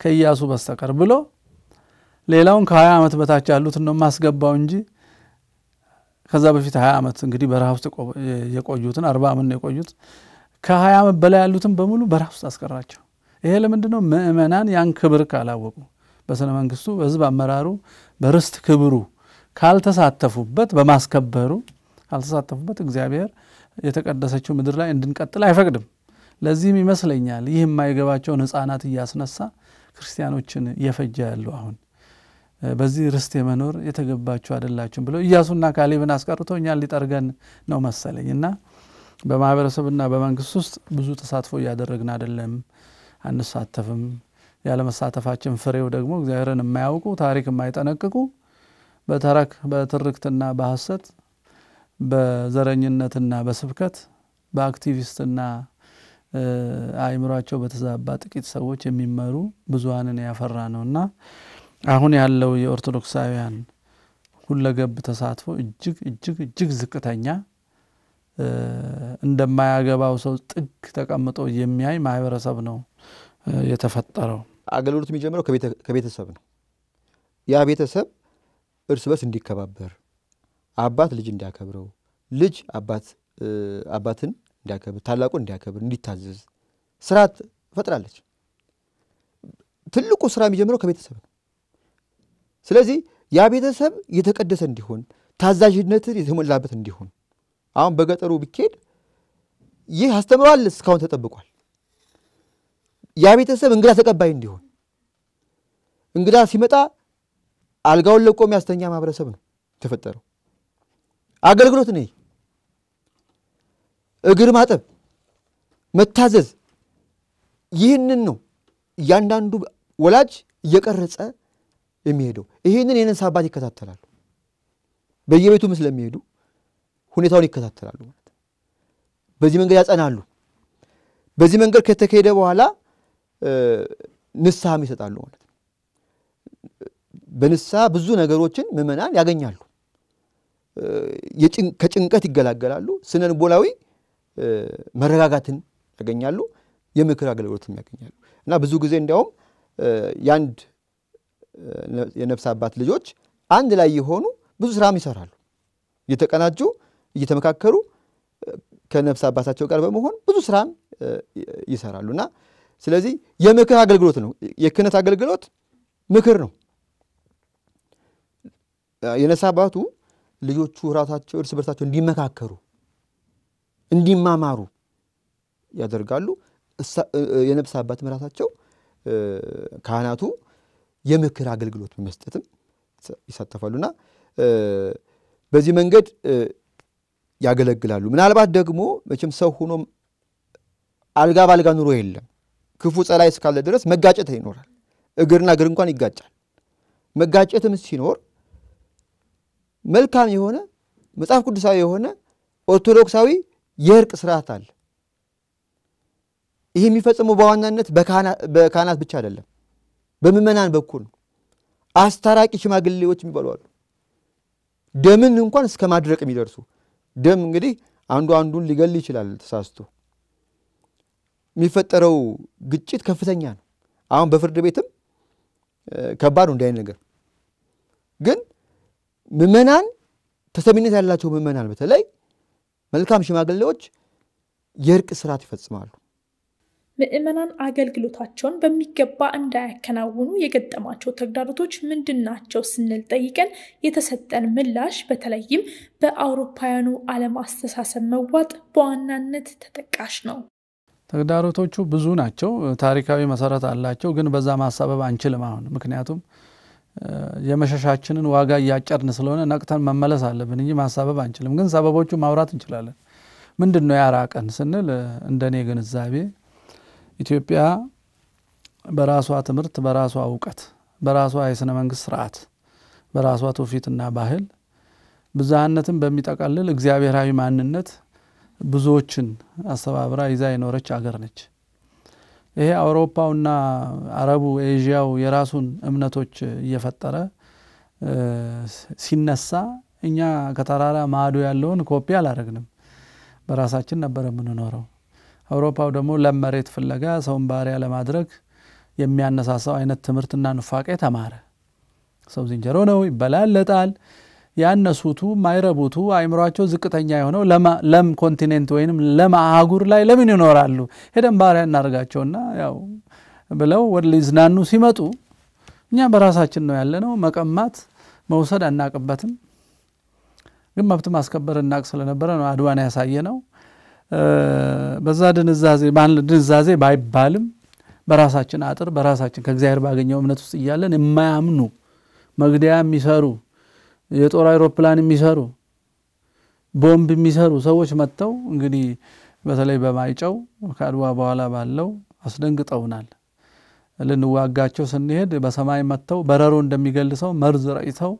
ከኢያሱ በስተቀር ብሎ ሌላውን ከሀያ ዓመት በታች ያሉትን ነው የማስገባው እንጂ ከዛ በፊት ሀያ ዓመት እንግዲህ በረሃ ውስጥ የቆዩትን አርባ ዓመት ነው የቆዩት። ከሀያ ዓመት በላይ ያሉትን በሙሉ በረሃ ውስጥ አስቀራቸው። ይሄ ለምንድን ነው? ምእመናን ያን ክብር ካላወቁ፣ በስነ መንግስቱ፣ በህዝብ አመራሩ፣ በርስት ክብሩ ካልተሳተፉበት፣ በማስከበሩ ካልተሳተፉበት እግዚአብሔር የተቀደሰችው ምድር ላይ እንድንቀጥል አይፈቅድም። ለዚህም ይመስለኛል ይህ የማይገባቸውን ህፃናት እያስነሳ ክርስቲያኖችን እየፈጀ ያለው አሁን በዚህ ርስት የመኖር የተገባችሁ አይደላችሁም ብለው ኢያሱና ካሌብን አስቀርቶ እኛን ሊጠርገን ነው መሰለኝ እና በማህበረሰብና በመንግስት ውስጥ ብዙ ተሳትፎ እያደረግን አይደለም፣ አንሳተፍም። ያለመሳተፋችን ፍሬው ደግሞ እግዚአብሔርን የማያውቁ ታሪክ የማይጠነቅቁ በተረክ በትርክትና በሐሰት በዘረኝነትና በስብከት በአክቲቪስትና አእምሯቸው በተዛባ ጥቂት ሰዎች የሚመሩ ብዙሀንን ያፈራ ነው እና አሁን ያለው የኦርቶዶክሳውያን ሁለገብ ተሳትፎ እጅግ እጅግ እጅግ ዝቅተኛ እንደማያገባው ሰው ጥግ ተቀምጦ የሚያይ ማህበረሰብ ነው የተፈጠረው። አገልግሎት የሚጀምረው ከቤተሰብ ነው። ያ ቤተሰብ እርስ በርስ እንዲከባበር፣ አባት ልጅ እንዲያከብረው፣ ልጅ አባት አባትን እንዲያከብር፣ ታላቁ እንዲያከብር፣ እንዲታዘዝ ስርዓት ፈጥራለች። ትልቁ ስራ የሚጀምረው ከቤተሰብ ነው። ስለዚህ ያ ቤተሰብ የተቀደሰ እንዲሆን፣ ታዛዥነትን የተሞላበት እንዲሆን አሁን በገጠሩ ቢኬድ ይህ አስተምሯል፣ እስካሁን ተጠብቋል። ያ ቤተሰብ እንግዳ ተቀባይ እንዲሆን እንግዳ ሲመጣ አልጋውን ለቆ የሚያስተኛ ማህበረሰብ ነው የተፈጠረው። አገልግሎት ነ እግር ማጠብ፣ መታዘዝ፣ ይህንን ነው እያንዳንዱ ወላጅ እየቀረጸ የሚሄደው። ይህንን የነንስ አባት ይከታተላሉ። በየቤቱም ስለሚሄዱ ሁኔታውን ይከታተላሉ ማለት ነው። በዚህ መንገድ ያጸናሉ። በዚህ መንገድ ከተካሄደ በኋላ ንስሐም ይሰጣሉ ማለት ነው። በንስሐ ብዙ ነገሮችን ምዕመናን ያገኛሉ። ከጭንቀት ይገላገላሉ። ስነ ልቦናዊ መረጋጋትን ያገኛሉ። የምክር አገልግሎትም ያገኛሉ እና ብዙ ጊዜ እንዲያውም የአንድ የነፍስ አባት ልጆች አንድ ላይ የሆኑ ብዙ ስራም ይሰራሉ። እየተቀናጁ እየተመካከሩ ከነፍስ አባታቸው ጋር በመሆን ብዙ ስራም ይሰራሉ እና ስለዚህ የምክር አገልግሎት ነው። የክህነት አገልግሎት ምክር ነው። የንስሐ አባቱ ልጆቹ ራሳቸው እርስ በርሳቸው እንዲመካከሩ እንዲማማሩ ያደርጋሉ። የነፍስ አባትም ራሳቸው ካህናቱ የምክር አገልግሎት በመስጠትም ይሳተፋሉና በዚህ መንገድ ያገለግላሉ። ምናልባት ደግሞ መቼም ሰው ሆኖ አልጋ ባልጋ ኑሮ የለም። ክፉ ጸላይ እስካለ ድረስ መጋጨት ይኖራል። እግርና እግር እንኳን ይጋጫል። መጋጨትም ሲኖር መልካም የሆነ መጽሐፍ ቅዱሳዊ የሆነ ኦርቶዶክሳዊ የእርቅ ስርዓት አለ። ይህ የሚፈጽመው በዋናነት በካህናት ብቻ አይደለም፣ በምዕመናን በኩል ነው። አስታራቂ ሽማግሌዎች የሚባሉ አሉ። ደምን እንኳን እስከ ማድረቅ የሚደርሱ ደም እንግዲህ አንዱ አንዱን ሊገል ይችላል ተሳስቶ። የሚፈጠረው ግጭት ከፍተኛ ነው። አሁን በፍርድ ቤትም ከባድ ነው እንዲህ ነገር ግን ምዕመናን ተሰሚነት ያላቸው ምዕመናን በተለይ መልካም ሽማግሌዎች የእርቅ ስርዓት ይፈጽማሉ። ምዕመናን አገልግሎታቸውን በሚገባ እንዳያከናውኑ የገጠማቸው ተግዳሮቶች ምንድን ናቸው ስንል ጠይቀን የተሰጠን ምላሽ በተለይም በአውሮፓውያኑ ዓለም አስተሳሰብ መዋጥ በዋናነት ተጠቃሽ ነው። ተግዳሮቶቹ ብዙ ናቸው። ታሪካዊ መሰረት አላቸው። ግን በዛ ማሳበብ አንችልም አሁን ምክንያቱም የመሸሻችንን ዋጋ እያጨርን ስለሆነ ነቅተን መመለስ አለብን እንጂ ማሳበብ አንችልም። ግን ሰበቦቹ ማውራት እንችላለን። ምንድን ነው ያራቀን ስንል እንደኔ ግንዛቤ ኢትዮጵያ በራሷ ትምህርት፣ በራሷ እውቀት፣ በራሷ የስነ መንግስት ስርዓት፣ በራሷ ትውፊትና ባህል ብዝሃነትን በሚጠቀልል እግዚአብሔራዊ ማንነት ብዙዎችን አስተባብራ ይዛ የኖረች አገር ነች። ይሄ አውሮፓውና አረቡ ኤዥያው የራሱን እምነቶች እየፈጠረ ሲነሳ እኛ ከተራራ ማዶ ያለውን ኮፒ አላረግንም። በራሳችን ነበር የምንኖረው። አውሮፓው ደግሞ ለም መሬት ፍለጋ ሰውን ባሪያ ለማድረግ የሚያነሳሳው አይነት ትምህርትና ኑፋቄ ተማረ። ሰው ዝንጀሮ ነው፣ ይበላለጣል። ያነሱቱ ማይረቡቱ አይምሯቸው ዝቅተኛ የሆነው ለም continent ወይንም ለም አህጉር ላይ ለምን ይኖራሉ? ሄደን ባሪያ እናደርጋቸውና ያ ብለው ወደ ሊዝናኑ ሲመጡ እኛ በራሳችን ነው ያለነው። መቀማት መውሰድ አናቅበትም፣ ግን መብት ማስከበር እናቅ ስለነበረ ነው አድዋን ያሳየ ነው። በዛ ድንዛዜ ድንዛዜ ባይባልም በራሳችን አጥር በራሳችን ከእግዚአብሔር ባገኘው እምነት ውስጥ እያለን የማያምኑ መግደያ የሚሰሩ የጦር አይሮፕላን የሚሰሩ ቦምብ የሚሰሩ ሰዎች መጥተው እንግዲህ በተለይ በማይጨው ከአድዋ በኋላ ባለው አስደንግጠውናል። ልንዋጋቸው ስንሄድ በሰማይ መጥተው በረሮ እንደሚገልሰው መርዝ ረጭተው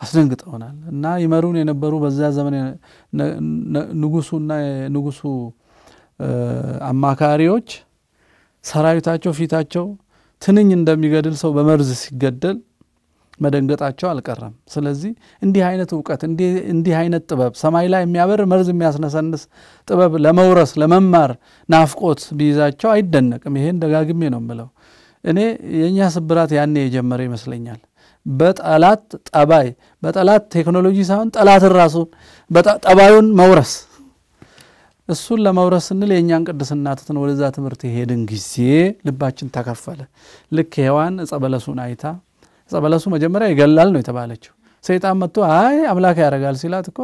አስደንግጠውናል እና ይመሩን የነበሩ በዚያ ዘመን ንጉሱና የንጉሱ አማካሪዎች ሰራዊታቸው ፊታቸው ትንኝ እንደሚገድል ሰው በመርዝ ሲገደል መደንገጣቸው አልቀረም። ስለዚህ እንዲህ አይነት እውቀት እንዲህ አይነት ጥበብ ሰማይ ላይ የሚያበር መርዝ የሚያስነሰንስ ጥበብ ለመውረስ ለመማር ናፍቆት ቢይዛቸው አይደነቅም። ይሄን ደጋግሜ ነው የምለው። እኔ የእኛ ስብራት ያኔ የጀመረ ይመስለኛል። በጠላት ጠባይ በጠላት ቴክኖሎጂ ሳይሆን ጠላትን ራሱን ጠባዩን መውረስ እሱን ለመውረስ ስንል የእኛን ቅድስና ትተን ወደዛ ትምህርት የሄድን ጊዜ ልባችን ተከፈለ። ልክ ሔዋን ዕፀ በለሱን አይታ በለሱ መጀመሪያ ይገላል ነው የተባለችው። ሰይጣን መጥቶ አይ አምላክ ያደርጋል ሲላት እኮ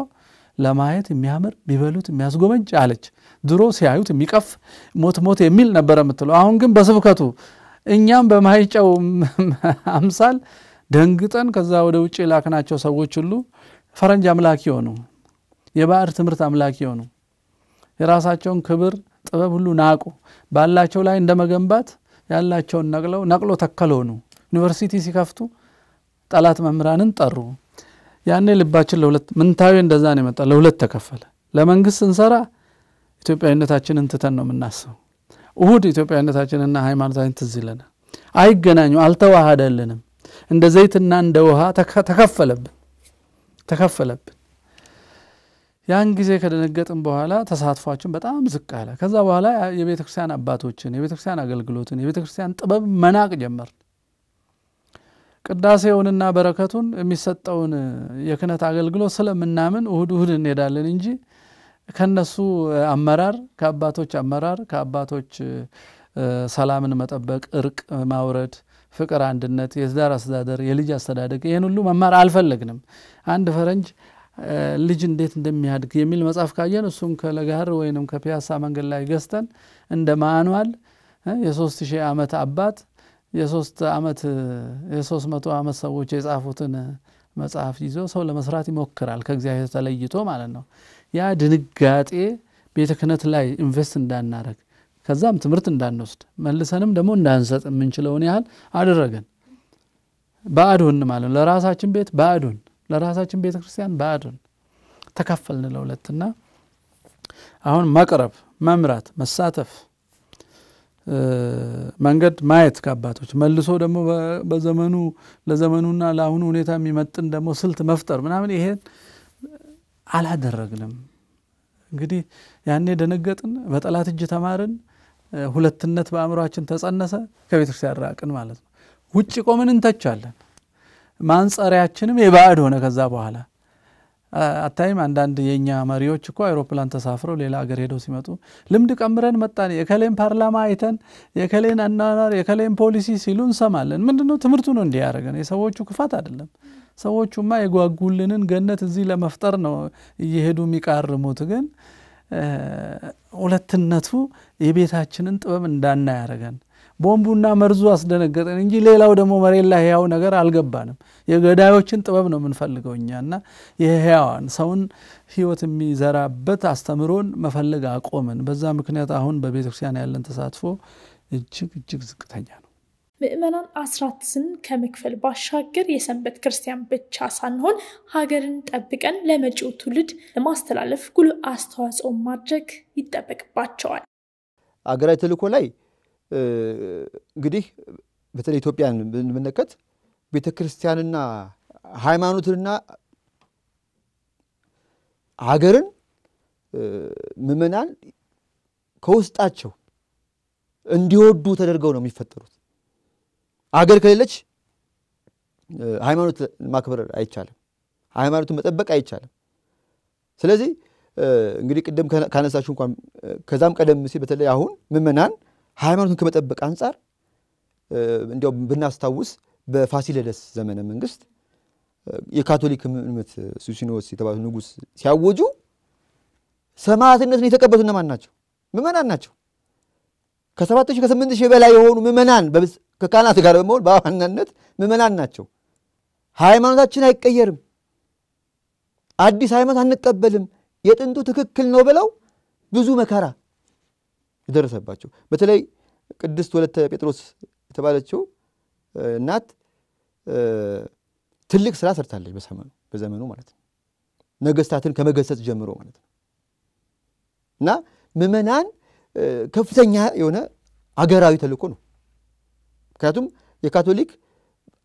ለማየት የሚያምር ቢበሉት የሚያስጎመጅ አለች። ድሮ ሲያዩት የሚቀፍ ሞት ሞት የሚል ነበረ የምትለው። አሁን ግን በስብከቱ እኛም በማይጨው አምሳል ደንግጠን ከዛ ወደ ውጭ የላክናቸው ሰዎች ሁሉ ፈረንጅ አምላኪ ሆኑ፣ የባዕድ ትምህርት አምላኪ ሆኑ፣ የራሳቸውን ክብር ጥበብ ሁሉ ናቁ። ባላቸው ላይ እንደ መገንባት ያላቸውን ነቅለው ነቅሎ ተከል ሆኑ። ዩኒቨርሲቲ ሲከፍቱ ጠላት መምህራንን ጠሩ። ያኔ ልባችን ለሁለት ምንታዊ እንደዛ ነው የመጣ ለሁለት ተከፈለ። ለመንግስት ስንሰራ ኢትዮጵያዊነታችንን ትተን ነው የምናስበው። እሁድ ኢትዮጵያዊነታችንና ሃይማኖታችን ትዝ ይለናል። አይገናኙ፣ አልተዋሃደልንም። እንደ ዘይትና እንደ ውሃ ተከፈለብን ተከፈለብን። ያን ጊዜ ከደነገጥን በኋላ ተሳትፏችን በጣም ዝቅ አለ። ከዛ በኋላ የቤተ ክርስቲያን አባቶችን፣ የቤተ ክርስቲያን አገልግሎትን፣ የቤተ ክርስቲያን ጥበብ መናቅ ጀመርን። ቅዳሴውንና በረከቱን የሚሰጠውን የክህነት አገልግሎት ስለምናምን እሁድ እሁድ እንሄዳለን እንጂ ከነሱ አመራር ከአባቶች አመራር ከአባቶች ሰላምን መጠበቅ፣ እርቅ ማውረድ፣ ፍቅር፣ አንድነት፣ የትዳር አስተዳደር፣ የልጅ አስተዳደግ ይህን ሁሉ መማር አልፈለግንም። አንድ ፈረንጅ ልጅ እንዴት እንደሚያድግ የሚል መጽሐፍ ካየን እሱም ከለጋር ወይንም ከፒያሳ መንገድ ላይ ገዝተን እንደ ማኗል የሶስት ሺህ ዓመት አባት የሶስት ዓመት የሶስት መቶ ዓመት ሰዎች የጻፉትን መጽሐፍ ይዞ ሰው ለመስራት ይሞክራል ከእግዚአብሔር ተለይቶ ማለት ነው። ያ ድንጋጤ ቤተ ክህነት ላይ ኢንቨስት እንዳናረግ ከዛም ትምህርት እንዳንወስድ መልሰንም ደግሞ እንዳንሰጥ የምንችለውን ያህል አደረገን። ባዕዶን ማለት ነው። ለራሳችን ቤት ባዕዶን፣ ለራሳችን ቤተ ክርስቲያን ባዕዶን ተከፈልን ለሁለትና አሁን መቅረብ፣ መምራት፣ መሳተፍ መንገድ ማየት ከአባቶች መልሶ ደግሞ በዘመኑ ለዘመኑና ለአሁኑ ሁኔታ የሚመጥን ደግሞ ስልት መፍጠር ምናምን ይሄን አላደረግንም። እንግዲህ ያኔ ደነገጥን፣ በጠላት እጅ ተማርን፣ ሁለትነት በአእምሯችን ተጸነሰ፣ ከቤተ ራቅን ማለት ነው። ውጭ ቆምን እንተቻለን። ማንጸሪያችንም የባዕድ ሆነ። ከዛ በኋላ አታይም? አንዳንድ የእኛ መሪዎች እኮ አይሮፕላን ተሳፍረው ሌላ ሀገር ሄደው ሲመጡ ልምድ ቀምረን መጣን፣ የከሌን ፓርላማ አይተን የከሌን አኗኗር የከሌን ፖሊሲ ሲሉ እንሰማለን። ምንድን ነው ትምህርቱ ነው እንዲህ ያደረገን። የሰዎቹ ክፋት አይደለም። ሰዎቹማ የጓጉልንን ገነት እዚህ ለመፍጠር ነው እየሄዱ የሚቃርሙት። ግን ሁለትነቱ የቤታችንን ጥበብ እንዳና ያደረገን ቦምቡና መርዙ አስደነገጠን እንጂ ሌላው ደግሞ መሬት ላይ ሕያው ነገር አልገባንም። የገዳዮችን ጥበብ ነው የምንፈልገው እኛ እና የሕያዋን ሰውን ሕይወት የሚዘራበት አስተምሮን መፈለግ አቆምን። በዛ ምክንያት አሁን በቤተ ክርስቲያን ያለን ተሳትፎ እጅግ እጅግ ዝቅተኛ ነው። ምዕመናን አስራትን ከመክፈል ባሻገር የሰንበት ክርስቲያን ብቻ ሳንሆን ሀገርን ጠብቀን ለመጪው ትውልድ ለማስተላለፍ ጉልህ አስተዋጽኦ ማድረግ ይጠበቅባቸዋል። አገራዊ ተልእኮ ላይ እንግዲህ በተለይ ኢትዮጵያን ብንመለከት ቤተ ክርስቲያንና ሃይማኖትንና ሀገርን ምዕመናን ከውስጣቸው እንዲወዱ ተደርገው ነው የሚፈጠሩት። አገር ከሌለች ሃይማኖት ማክበር አይቻልም። ሃይማኖትን መጠበቅ አይቻልም። ስለዚህ እንግዲህ ቅድም ካነሳችሁ እንኳን ከዛም ቀደም ሲል በተለይ አሁን ምዕመናን ሃይማኖትን ከመጠበቅ አንጻር እንዲያው ብናስታውስ በፋሲለደስ ዘመነ መንግስት የካቶሊክ እምነት ሱሲኖስ የተባሉ ንጉሥ ሲያወጁ ሰማዕትነትን የተቀበሉት እነማን ናቸው? ምዕመናን ናቸው። ከሰባት ሺህ ከስምንት ሺህ በላይ የሆኑ ምዕመናን ከካህናት ጋር በመሆን በዋናነት ምዕመናን ናቸው። ሃይማኖታችን አይቀየርም፣ አዲስ ሃይማኖት አንቀበልም፣ የጥንቱ ትክክል ነው ብለው ብዙ መከራ የደረሰባቸው በተለይ ቅድስት ወለተ ጴጥሮስ የተባለችው እናት ትልቅ ስራ ሰርታለች። በዘመኑ በዘመኑ ማለት ነው ነገስታትን ከመገሰጽ ጀምሮ ማለት ነው እና ምዕመናን ከፍተኛ የሆነ አገራዊ ተልእኮ ነው። ምክንያቱም የካቶሊክ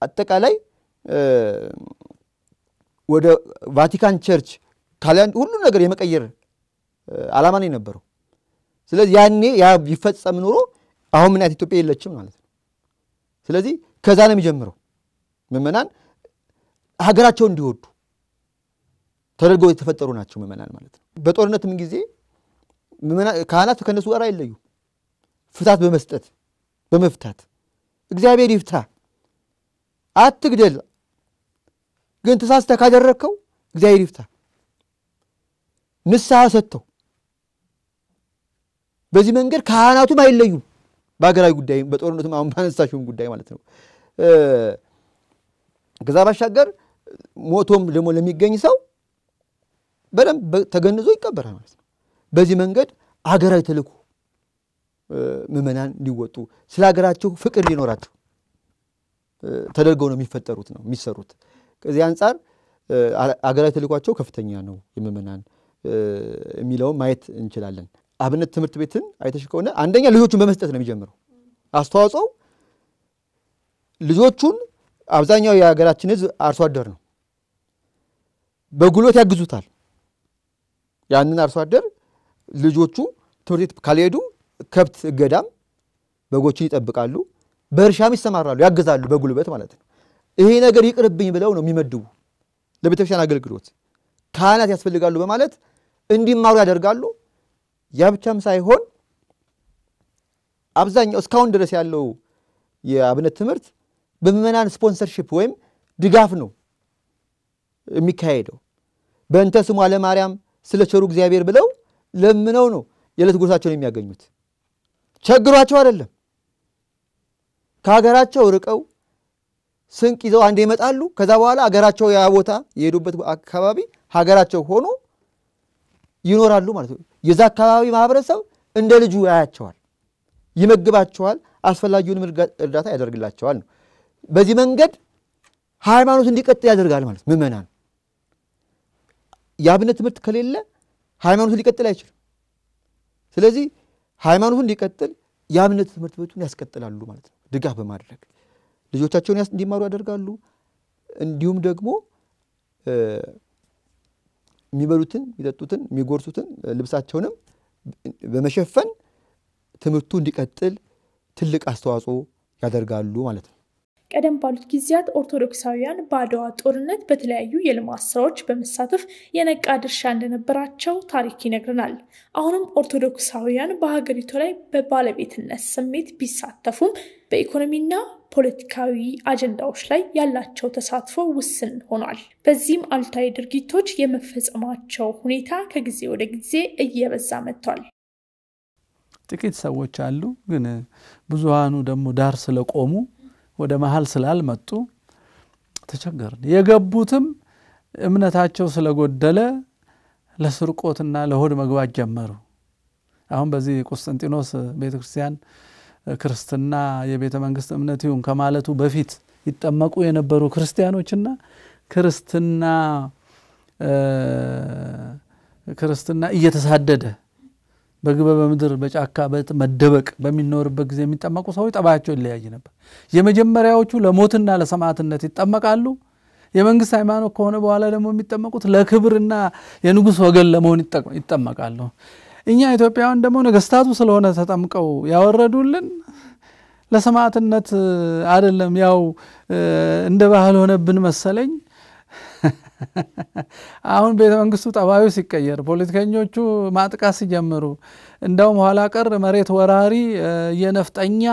አጠቃላይ ወደ ቫቲካን ቸርች ካሊያን ሁሉም ነገር የመቀየር ዓላማ ነው የነበረው። ስለዚህ ያኔ ያ ቢፈጸም ኖሮ አሁን ምናት ኢትዮጵያ የለችም ማለት ነው። ስለዚህ ከዛ ነው የሚጀምረው። ምዕመናን ሀገራቸው እንዲወዱ ተደርገው የተፈጠሩ ናቸው ምዕመናን ማለት ነው። በጦርነትም ጊዜ ካህናት ከእነሱ ጋር አይለዩ፣ ፍታት በመስጠት በመፍታት እግዚአብሔር ይፍታ፣ አትግደል፣ ግን ተሳስተህ ካደረግከው እግዚአብሔር ይፍታ፣ ንስሐ ሰጥተው በዚህ መንገድ ካህናቱም አይለዩም። በሀገራዊ ጉዳይ በጦርነቱም አሁን ባነሳሽውም ጉዳይ ማለት ነው። ከዛ ባሻገር ሞቶም ደግሞ ለሚገኝ ሰው በደንብ ተገንዞ ይቀበራል ማለት ነው። በዚህ መንገድ አገራዊ ተልእኮ ምዕመናን እንዲወጡ ስለ ሀገራቸው ፍቅር ሊኖራቸው ተደርገው ነው የሚፈጠሩት ነው የሚሰሩት። ከዚህ አንጻር አገራዊ ተልእኳቸው ከፍተኛ ነው የምዕመናን የሚለውን ማየት እንችላለን። አብነት ትምህርት ቤትን አይተሽ ከሆነ አንደኛ ልጆቹን በመስጠት ነው የሚጀምረው። አስተዋጽኦው ልጆቹን አብዛኛው የሀገራችን ሕዝብ አርሶ አደር ነው። በጉልበት ያግዙታል። ያንን አርሶ አደር ልጆቹ ትምህርት ቤት ካልሄዱ ከብት እገዳም በጎችን ይጠብቃሉ፣ በእርሻም ይሰማራሉ፣ ያግዛሉ በጉልበት ማለት ነው። ይሄ ነገር ይቅርብኝ ብለው ነው የሚመድቡ ለቤተክርስቲያን አገልግሎት ካህናት ያስፈልጋሉ በማለት እንዲማሩ ያደርጋሉ። ያ ብቻም ሳይሆን አብዛኛው እስካሁን ድረስ ያለው የአብነት ትምህርት በምዕመናን sponsorship ወይም ድጋፍ ነው የሚካሄደው። በእንተ ስሟ ለማርያም ስለ ቸሩ እግዚአብሔር ብለው ለምነው ነው የዕለት ጉርሳቸውን የሚያገኙት። ቸግሯቸው አይደለም። ከሀገራቸው ርቀው ስንቅ ይዘው አንዴ ይመጣሉ። ከዛ በኋላ ሀገራቸው ያ ቦታ የሄዱበት አካባቢ ሀገራቸው ሆኖ ይኖራሉ ማለት ነው። የዛ አካባቢ ማህበረሰብ እንደ ልጁ ያያቸዋል፣ ይመግባቸዋል፣ አስፈላጊውንም እርዳታ ያደርግላቸዋል ነው። በዚህ መንገድ ሃይማኖት እንዲቀጥል ያደርጋል ማለት ምዕመናን። የአብነት ትምህርት ከሌለ ሃይማኖቱ ሊቀጥል አይችልም። ስለዚህ ሃይማኖቱ እንዲቀጥል የአብነት ትምህርት ቤቱን ያስቀጥላሉ ማለት ነው። ድጋፍ በማድረግ ልጆቻቸውን እንዲማሩ ያደርጋሉ። እንዲሁም ደግሞ የሚበሉትን፣ የሚጠጡትን፣ የሚጎርሱትን ልብሳቸውንም በመሸፈን ትምህርቱ እንዲቀጥል ትልቅ አስተዋጽኦ ያደርጋሉ ማለት ነው። ቀደም ባሉት ጊዜያት ኦርቶዶክሳውያን በአድዋ ጦርነት በተለያዩ የልማት ስራዎች በመሳተፍ የነቃ ድርሻ እንደነበራቸው ታሪክ ይነግረናል። አሁንም ኦርቶዶክሳውያን በሀገሪቱ ላይ በባለቤትነት ስሜት ቢሳተፉም በኢኮኖሚና ፖለቲካዊ አጀንዳዎች ላይ ያላቸው ተሳትፎ ውስን ሆኗል። በዚህም አሉታዊ ድርጊቶች የመፈጸማቸው ሁኔታ ከጊዜ ወደ ጊዜ እየበዛ መጥቷል። ጥቂት ሰዎች አሉ፣ ግን ብዙሃኑ ደግሞ ዳር ስለቆሙ ወደ መሀል ስላልመጡ ተቸገርን። የገቡትም እምነታቸው ስለጎደለ ለስርቆትና ለሆድ መግባት ጀመሩ። አሁን በዚህ ቁስጥንጢኖስ ቤተ ክርስቲያን ክርስትና የቤተ መንግስት እምነት ይሁን ከማለቱ በፊት ይጠመቁ የነበሩ ክርስቲያኖችና ክርስትና ክርስትና እየተሳደደ በግበበ ምድር በጫካ መደበቅ በሚኖርበት ጊዜ የሚጠመቁ ሰዎች ጠባያቸው ይለያይ ነበር። የመጀመሪያዎቹ ለሞትና ለሰማዕትነት ይጠመቃሉ። የመንግስት ሃይማኖት ከሆነ በኋላ ደግሞ የሚጠመቁት ለክብርና የንጉሥ ወገን ለመሆን ይጠመቃሉ። እኛ ኢትዮጵያውያን ደግሞ ነገስታቱ ስለሆነ ተጠምቀው ያወረዱልን ለሰማዕትነት አይደለም። ያው እንደ ባህል ሆነብን መሰለኝ። [laughs] አሁን ቤተ መንግስቱ ጠባዩ ሲቀየር፣ ፖለቲከኞቹ ማጥቃት ሲጀምሩ፣ እንደውም ኋላ ቀር መሬት ወራሪ የነፍጠኛ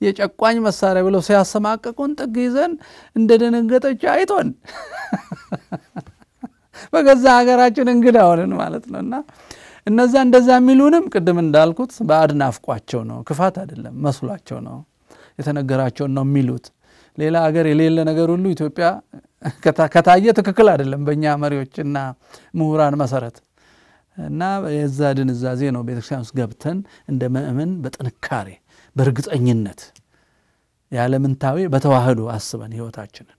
የጨቋኝ መሳሪያ ብለው ሲያሰማቀቁን ጥግ ይዘን እንደ ደነገጠች አይቶን [laughs] በገዛ ሀገራችን እንግዳ ሆንን ማለት ነው እና እነዛ እንደዛ የሚሉንም ቅድም እንዳልኩት ባዕድ ናፍቋቸው ነው፣ ክፋት አይደለም፣ መስሏቸው ነው፣ የተነገራቸውን ነው የሚሉት። ሌላ ሀገር የሌለ ነገር ሁሉ ኢትዮጵያ ከታየ ትክክል አይደለም በእኛ መሪዎችና ምሁራን መሰረት እና የዛ ድንዛዜ ነው ቤተክርስቲያን ውስጥ ገብተን እንደ ምእመን በጥንካሬ በእርግጠኝነት ያለምንታዌ በተዋህዶ አስበን ህይወታችንን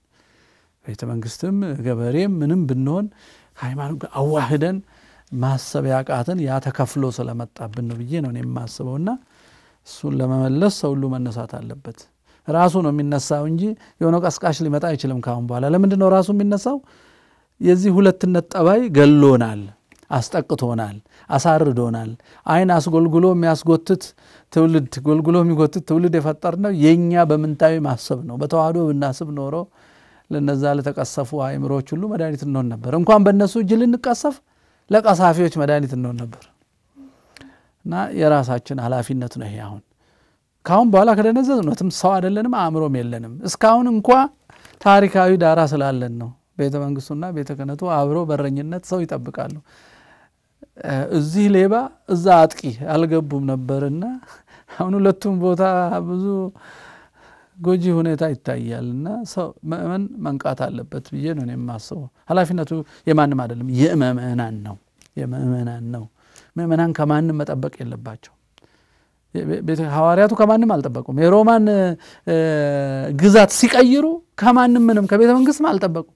ቤተ መንግስትም ገበሬም ምንም ብንሆን ሃይማኖት ጋር አዋህደን ማሰብ ያቃትን ያ ተከፍሎ ስለመጣብን ነው ብዬ ነው የማስበው። እና እሱን ለመመለስ ሰው ሁሉ መነሳት አለበት። ራሱ ነው የሚነሳው እንጂ የሆነ ቀስቃሽ ሊመጣ አይችልም። ካሁን በኋላ ለምንድን ነው ራሱ የሚነሳው? የዚህ ሁለትነት ጠባይ ገሎናል፣ አስጠቅቶናል፣ አሳርዶናል። አይን አስጎልጉሎ የሚያስጎትት ትውልድ ጎልጉሎ የሚጎትት ትውልድ የፈጠርነው የእኛ በምንታዊ ማሰብ ነው። በተዋህዶ ብናስብ ኖሮ ለነዛ ለተቀሰፉ አእምሮች ሁሉ መድኃኒት እንሆን ነበር። እንኳን በእነሱ እጅ ልንቀሰፍ ለቀሳፊዎች መድኃኒት እንሆን ነበር። እና የራሳችን ኃላፊነት ነው ይሄ አሁን ከአሁን በኋላ ከደነዘዝ እውነትም ሰው አይደለንም፣ አእምሮም የለንም። እስካሁን እንኳ ታሪካዊ ዳራ ስላለን ነው። ቤተ መንግስቱና ቤተ ክህነቱ አብሮ በረኝነት ሰው ይጠብቃሉ። እዚህ ሌባ እዛ አጥቂ አልገቡም ነበርና አሁን ሁለቱም ቦታ ብዙ ጎጂ ሁኔታ ይታያል እና ሰው ምእመን መንቃት አለበት ብዬ ነው የማስበው። ኃላፊነቱ የማንም አይደለም፣ የምእመናን ነው። የምእመናን ነው። ምእመናን ከማንም መጠበቅ የለባቸው። ሐዋርያቱ ከማንም አልጠበቁም። የሮማን ግዛት ሲቀይሩ ከማንም ምንም ከቤተ መንግስትም አልጠበቁም።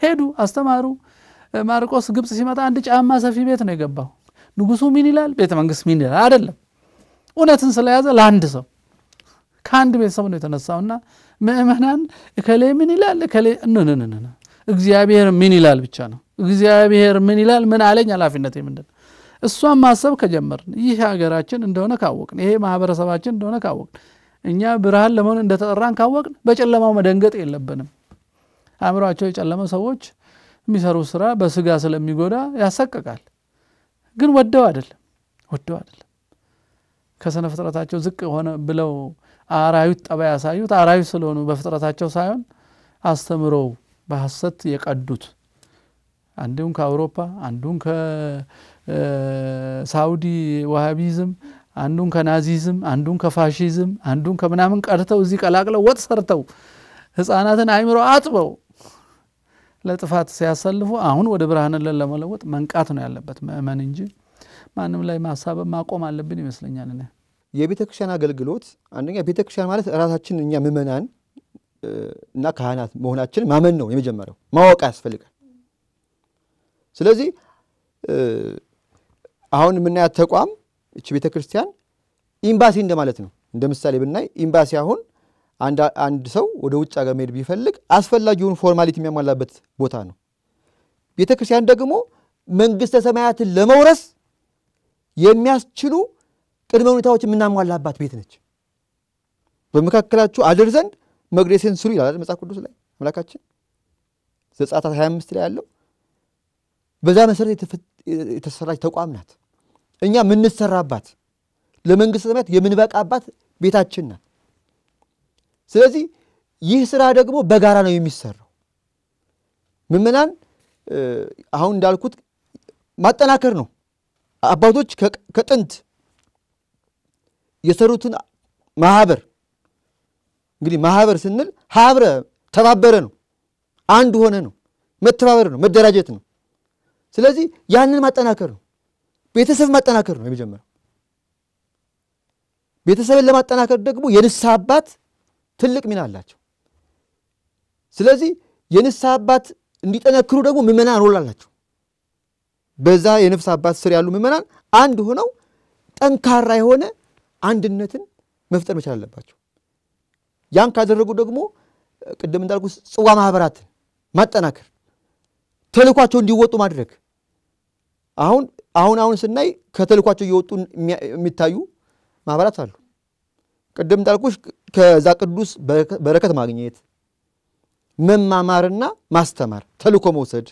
ሄዱ፣ አስተማሩ። ማርቆስ ግብፅ ሲመጣ አንድ ጫማ ሰፊ ቤት ነው የገባው። ንጉሱ ምን ይላል፣ ቤተ መንግስት ምን ይላል አይደለም። እውነትን ስለያዘ ለአንድ ሰው ከአንድ ቤተሰብ ነው የተነሳውና ምእመናን እከሌ ምን ይላል እከሌ እንንንን እግዚአብሔር ምን ይላል ብቻ ነው። እግዚአብሔር ምን ይላል ምን አለኝ ኃላፊነት ምንድን? እሷን ማሰብ ከጀመርን ይህ ሀገራችን እንደሆነ ካወቅን ይሄ ማህበረሰባችን እንደሆነ ካወቅን እኛ ብርሃን ለመሆን እንደተጠራን ካወቅን በጨለማው መደንገጥ የለብንም። አእምሯቸው የጨለመ ሰዎች የሚሰሩ ስራ በስጋ ስለሚጎዳ ያሰቅቃል። ግን ወደው አይደለም ወደው አይደለም ከስነ ፍጥረታቸው ዝቅ ሆነ ብለው አራዊት ጠባይ ያሳዩት። አራዊት ስለሆኑ በፍጥረታቸው ሳይሆን አስተምረው በሐሰት የቀዱት። አንዱን ከአውሮፓ አንዱን ከሳውዲ ዋሃቢዝም አንዱን ከናዚዝም አንዱን ከፋሺዝም አንዱን ከምናምን ቀድተው እዚህ ቀላቅለው ወጥ ሰርተው ህፃናትን አይምሮ አጥበው ለጥፋት ሲያሰልፉ አሁን ወደ ብርሃንለን ለመለወጥ መንቃት ነው ያለበት። ምእመን እንጂ ማንም ላይ ማሳበብ ማቆም አለብን ይመስለኛል። የቤተ ክርስቲያን አገልግሎት አንደኛ ቤተ ክርስቲያን ማለት ራሳችን እኛ ምእመናን እና ካህናት መሆናችን ማመን ነው የመጀመሪያው፣ ማወቅ ያስፈልጋል። ስለዚህ አሁን የምናያት ተቋም እቺ ቤተ ክርስቲያን ኤምባሲ እንደማለት ነው። እንደ ምሳሌ ብናይ ኤምባሲ አሁን አንድ ሰው ወደ ውጭ ሀገር መሄድ ቢፈልግ አስፈላጊውን formality የሚያሟላበት ቦታ ነው። ቤተ ክርስቲያን ደግሞ መንግሥተ ሰማያትን ለመውረስ የሚያስችሉ ቅድመ ሁኔታዎች የምናሟላባት ቤት ነች። በመካከላችሁ አድር ዘንድ መቅደሴን ስሩ ይላል መጽሐፍ ቅዱስ ላይ አምላካችን ዘጸአት 25 ላይ ያለው በዛ መሰረት የተሰራች ተቋም ናት። እኛ የምንሰራባት ለመንግሥተ ሰማያት የምንበቃባት ቤታችን ናት። ስለዚህ ይህ ስራ ደግሞ በጋራ ነው የሚሰራው። ምእመናን አሁን እንዳልኩት ማጠናከር ነው። አባቶች ከጥንት የሰሩትን ማህበር እንግዲህ ማህበር ስንል ሀብረ ተባበረ ነው፣ አንድ ሆነ ነው፣ መተባበር ነው፣ መደራጀት ነው። ስለዚህ ያንን ማጠናከር ነው። ቤተሰብ ማጠናከር ነው የመጀመሪያው። ቤተሰብን ለማጠናከር ደግሞ የንስሐ አባት ትልቅ ሚና አላቸው። ስለዚህ የንስሐ አባት እንዲጠነክሩ ደግሞ ምእመናን ሮል አላቸው። በዛ የነፍስ አባት ስር ያሉ ምእመናን አንድ ሆነው ጠንካራ የሆነ አንድነትን መፍጠር መቻል አለባቸው። ያን ካደረጉ ደግሞ ቅድም እንዳልኩ ጽዋ ማህበራትን ማጠናከር፣ ተልኳቸው እንዲወጡ ማድረግ። አሁን አሁን አሁን ስናይ ከተልኳቸው እየወጡ የሚታዩ ማህበራት አሉ። ቅድም እንዳልኩሽ ከዛ ቅዱስ በረከት ማግኘት፣ መማማርና ማስተማር፣ ተልኮ መውሰድ።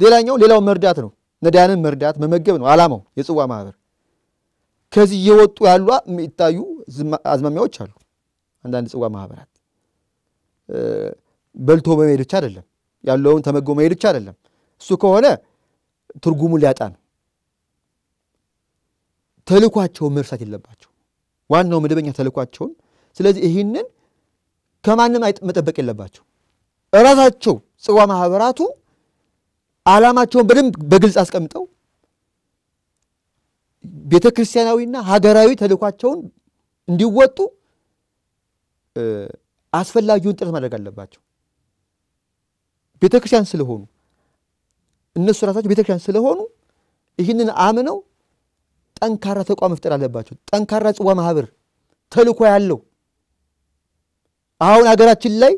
ሌላኛው ሌላው መርዳት ነው። ነዳያንን መርዳት መመገብ ነው ዓላማው የጽዋ ማህበር። ከዚህ እየወጡ ያሉ የሚታዩ አዝማሚያዎች አሉ። አንዳንድ ጽዋ ማህበራት በልቶ በመሄድ ብቻ አይደለም፣ ያለውን ተመግቦ መሄድ ብቻ አይደለም። እሱ ከሆነ ትርጉሙን ሊያጣ ነው። ተልኳቸውን መርሳት የለባቸው ዋናው መደበኛ ተልኳቸውን። ስለዚህ ይህንን ከማንም መጠበቅ የለባቸው። እራሳቸው ጽዋ ማህበራቱ ዓላማቸውን በደንብ በግልጽ አስቀምጠው ቤተ ክርስቲያናዊና ሀገራዊ ተልኳቸውን እንዲወጡ አስፈላጊውን ጥረት ማድረግ አለባቸው። ቤተ ክርስቲያን ስለሆኑ እነሱ ራሳቸው ቤተ ክርስቲያን ስለሆኑ ይህንን አምነው ጠንካራ ተቋም መፍጠር አለባቸው። ጠንካራ ጽዋ ማህበር ተልኮ ያለው አሁን ሀገራችን ላይ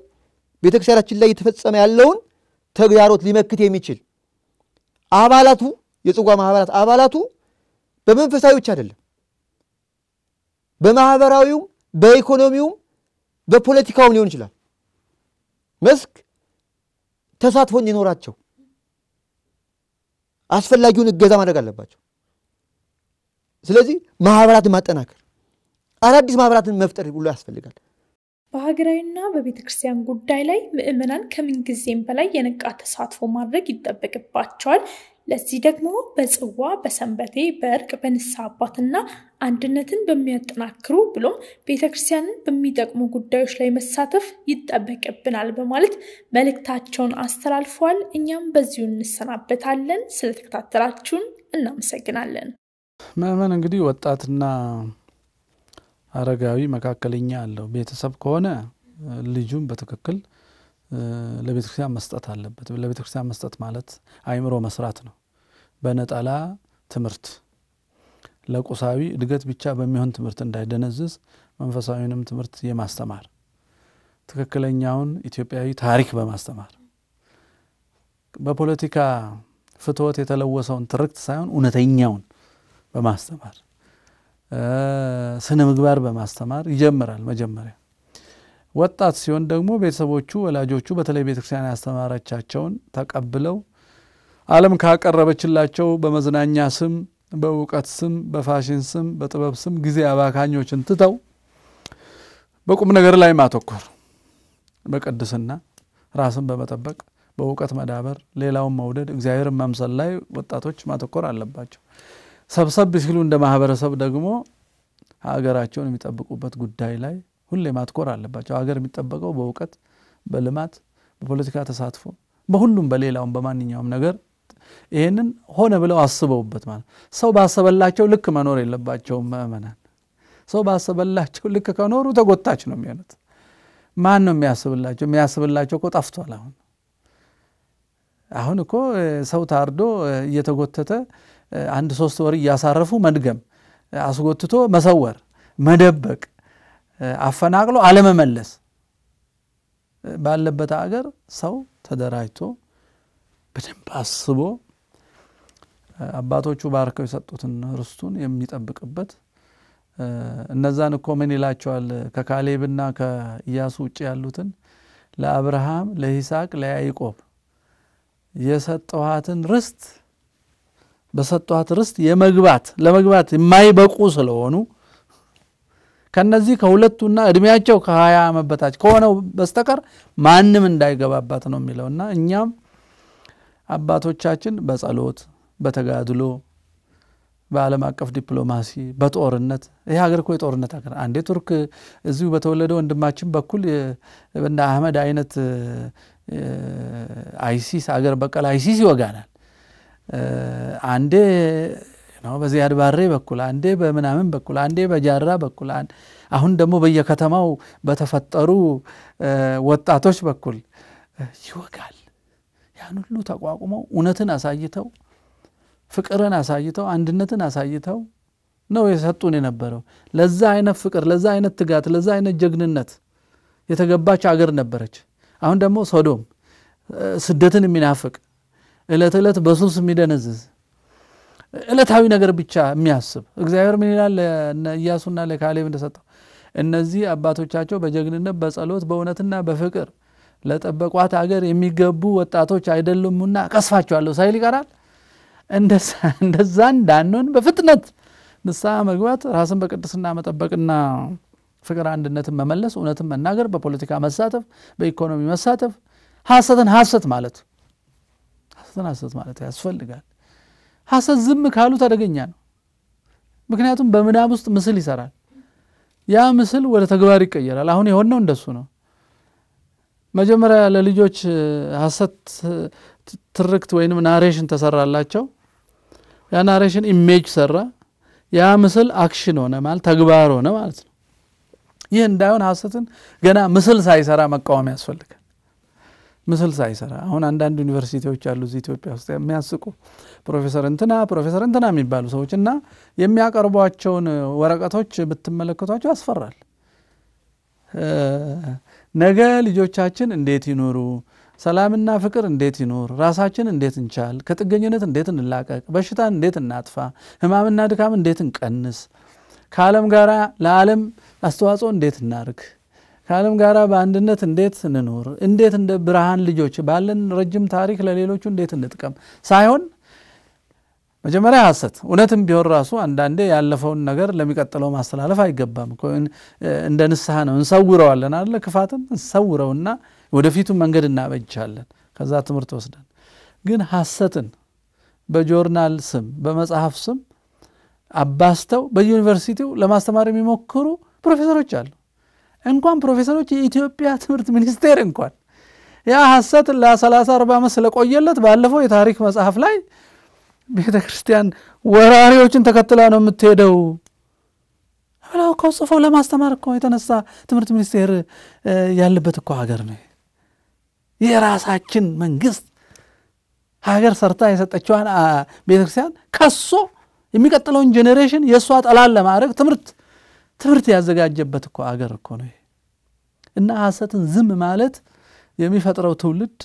ቤተ ክርስቲያናችን ላይ የተፈጸመ ያለውን ተግዳሮት ሊመክት የሚችል አባላቱ የጽዋ ማህበራት አባላቱ በመንፈሳዊ ብቻ አይደለም፣ በማህበራዊውም በኢኮኖሚውም በፖለቲካውም ሊሆን ይችላል መስክ ተሳትፎ እንዲኖራቸው አስፈላጊውን እገዛ ማድረግ አለባቸው። ስለዚህ ማህበራትን ማጠናከር፣ አዳዲስ ማህበራትን መፍጠር ሁሉ ያስፈልጋል። በሀገራዊና በቤተ ክርስቲያን ጉዳይ ላይ ምዕመናን ከምንጊዜም በላይ የነቃ ተሳትፎ ማድረግ ይጠበቅባቸዋል። ለዚህ ደግሞ በጽዋ፣ በሰንበቴ፣ በእርቅ፣ በንስሐ አባትና አንድነትን በሚያጠናክሩ ብሎም ቤተ ክርስቲያንን በሚጠቅሙ ጉዳዮች ላይ መሳተፍ ይጠበቅብናል በማለት መልእክታቸውን አስተላልፈዋል። እኛም በዚሁ እንሰናበታለን። ስለተከታተላችሁን እናመሰግናለን። ምእመን እንግዲህ ወጣትና አረጋዊ መካከለኛ አለው። ቤተሰብ ከሆነ ልጁን በትክክል ለቤተ ክርስቲያን መስጠት አለበት። ለቤተ ክርስቲያን መስጠት ማለት አእምሮ መስራት ነው። በነጠላ ትምህርት ለቁሳዊ እድገት ብቻ በሚሆን ትምህርት እንዳይደነዝዝ መንፈሳዊንም ትምህርት የማስተማር ትክክለኛውን ኢትዮጵያዊ ታሪክ በማስተማር በፖለቲካ ፍትወት የተለወሰውን ትርክት ሳይሆን እውነተኛውን በማስተማር ስነ ምግባር በማስተማር ይጀምራል። መጀመሪያ ወጣት ሲሆን ደግሞ ቤተሰቦቹ፣ ወላጆቹ በተለይ ቤተክርስቲያን ያስተማረቻቸውን ተቀብለው ዓለም ካቀረበችላቸው በመዝናኛ ስም፣ በእውቀት ስም፣ በፋሽን ስም፣ በጥበብ ስም ጊዜ አባካኞችን ትተው በቁም ነገር ላይ ማተኮር፣ በቅድስና ራስን በመጠበቅ በእውቀት መዳበር፣ ሌላውን መውደድ፣ እግዚአብሔርን መምሰል ላይ ወጣቶች ማተኮር አለባቸው። ሰብሰብ ሲሉ እንደ ማህበረሰብ ደግሞ ሀገራቸውን የሚጠብቁበት ጉዳይ ላይ ሁሌ ማትኮር አለባቸው። ሀገር የሚጠበቀው በእውቀት፣ በልማት፣ በፖለቲካ ተሳትፎ፣ በሁሉም በሌላውም በማንኛውም ነገር ይህንን ሆነ ብለው አስበውበት ማለት ሰው ባሰበላቸው ልክ መኖር የለባቸውም ምእመናን። ሰው ባሰበላቸው ልክ ከኖሩ ተጎታች ነው የሚሆኑት። ማን ነው የሚያስብላቸው? የሚያስብላቸው እኮ ጠፍቷል። አሁን አሁን እኮ ሰው ታርዶ እየተጎተተ አንድ ሶስት ወር እያሳረፉ መድገም፣ አስጎትቶ መሰወር፣ መደበቅ፣ አፈናቅሎ አለመመለስ ባለበት አገር ሰው ተደራጅቶ በደንብ አስቦ አባቶቹ ባርከው የሰጡትን ርስቱን የሚጠብቅበት እነዛን እኮ ምን ይላቸዋል? ከካሌብና ከኢያሱ ውጭ ያሉትን ለአብርሃም፣ ለይስሐቅ፣ ለያዕቆብ የሰጠኋትን ርስት በሰጠኋት ርስት የመግባት ለመግባት የማይበቁ ስለሆኑ ከነዚህ ከሁለቱና እድሜያቸው ከሀያ ዓመት በታች ከሆነው በስተቀር ማንም እንዳይገባባት ነው የሚለው እና እኛም አባቶቻችን በጸሎት በተጋድሎ በዓለም አቀፍ ዲፕሎማሲ በጦርነት ይህ ሀገር እኮ የጦርነት ሀገር አንዴ ቱርክ እዚሁ በተወለደ ወንድማችን በኩል እንደ አህመድ አይነት አይሲስ አገር በቀል አይሲስ ይወጋናል። አንዴ በዚያድ ባሬ በኩል አንዴ በምናምን በኩል አንዴ በጃራ በኩል አሁን ደግሞ በየከተማው በተፈጠሩ ወጣቶች በኩል ይወጋል። ያን ሁሉ ተቋቁመው እውነትን አሳይተው ፍቅርን አሳይተው አንድነትን አሳይተው ነው የሰጡን የነበረው። ለዛ አይነት ፍቅር፣ ለዛ አይነት ትጋት፣ ለዛ አይነት ጀግንነት የተገባች አገር ነበረች። አሁን ደግሞ ሶዶም ስደትን የሚናፍቅ ዕለት ዕለት በሱስ የሚደነዝዝ ዕለታዊ ነገር ብቻ የሚያስብ እግዚአብሔር ምን ይላል? ኢያሱና ለካሌብ እንደሰጠው እነዚህ አባቶቻቸው በጀግንነት በጸሎት በእውነትና በፍቅር ለጠበቋት አገር የሚገቡ ወጣቶች አይደሉምና ቀስፋቸዋለሁ ሳይል ይቀራል። እንደዛ [laughs] እንዳንሆን በፍጥነት ንስሐ መግባት፣ ራስን በቅድስና መጠበቅና ፍቅር አንድነትን መመለስ፣ እውነትን መናገር፣ በፖለቲካ መሳተፍ፣ በኢኮኖሚ መሳተፍ፣ ሐሰትን ሐሰት ማለት ሐሰትን ሐሰት ማለት ያስፈልጋል። ሐሰት ዝም ካሉት አደገኛ ነው። ምክንያቱም በምናብ ውስጥ ምስል ይሰራል። ያ ምስል ወደ ተግባር ይቀየራል። አሁን የሆነው እንደሱ ነው። መጀመሪያ ለልጆች ሐሰት ትርክት ወይንም narration ተሰራላቸው። ያ narration image ሰራ። ያ ምስል action ሆነ ማለት ተግባር ሆነ ማለት ነው። ይህ እንዳይሆን ሐሰትን ገና ምስል ሳይሰራ መቃወም ያስፈልጋል። ምስል ሳይሰራ አሁን አንዳንድ ዩኒቨርሲቲዎች አሉ እዚህ ኢትዮጵያ ውስጥ የሚያስቁ ፕሮፌሰር እንትና ፕሮፌሰር እንትና የሚባሉ ሰዎች እና የሚያቀርቧቸውን ወረቀቶች ብትመለከቷቸው ያስፈራል። ነገ ልጆቻችን እንዴት ይኖሩ፣ ሰላምና ፍቅር እንዴት ይኖር፣ ራሳችን እንዴት እንቻል፣ ከጥገኝነት እንዴት እንላቀቅ፣ በሽታን እንዴት እናጥፋ፣ ሕማምና ድካም እንዴት እንቀንስ፣ ከዓለም ጋር ለዓለም አስተዋጽኦ እንዴት እናርግ፣ ከዓለም ጋር በአንድነት እንዴት እንኖር፣ እንዴት እንደ ብርሃን ልጆች ባለን ረጅም ታሪክ ለሌሎቹ እንዴት እንጥቀም ሳይሆን መጀመሪያ ሐሰት እውነትም ቢሆን ራሱ አንዳንዴ ያለፈውን ነገር ለሚቀጥለው ማስተላለፍ አይገባም። እንደ ንስሐ ነው። እንሰውረዋለን አለ ክፋትን እንሰውረውና ወደፊቱ መንገድ እናበጃለን። ከዛ ትምህርት ወስደን ግን ሐሰትን በጆርናል ስም በመጽሐፍ ስም አባዝተው በዩኒቨርሲቲው ለማስተማር የሚሞክሩ ፕሮፌሰሮች አሉ። እንኳን ፕሮፌሰሮች የኢትዮጵያ ትምህርት ሚኒስቴር እንኳን ያ ሐሰት ለሰላሳ አርባ ዓመት ስለቆየለት ባለፈው የታሪክ መጽሐፍ ላይ ቤተ ክርስቲያን ወራሪዎችን ተከትላ ነው የምትሄደው ብለው እኮ ጽፈው ለማስተማር እኮ የተነሳ ትምህርት ሚኒስቴር ያለበት እኮ ሀገር ነው። የራሳችን መንግስት ሀገር ሰርታ የሰጠችዋን ቤተ ክርስቲያን ከሶ የሚቀጥለውን generation የእሷ ጠላት ለማድረግ ትምህርት ትምህርት ያዘጋጀበት እኮ ሀገር እኮ ነው እና ሐሰትን ዝም ማለት የሚፈጥረው ትውልድ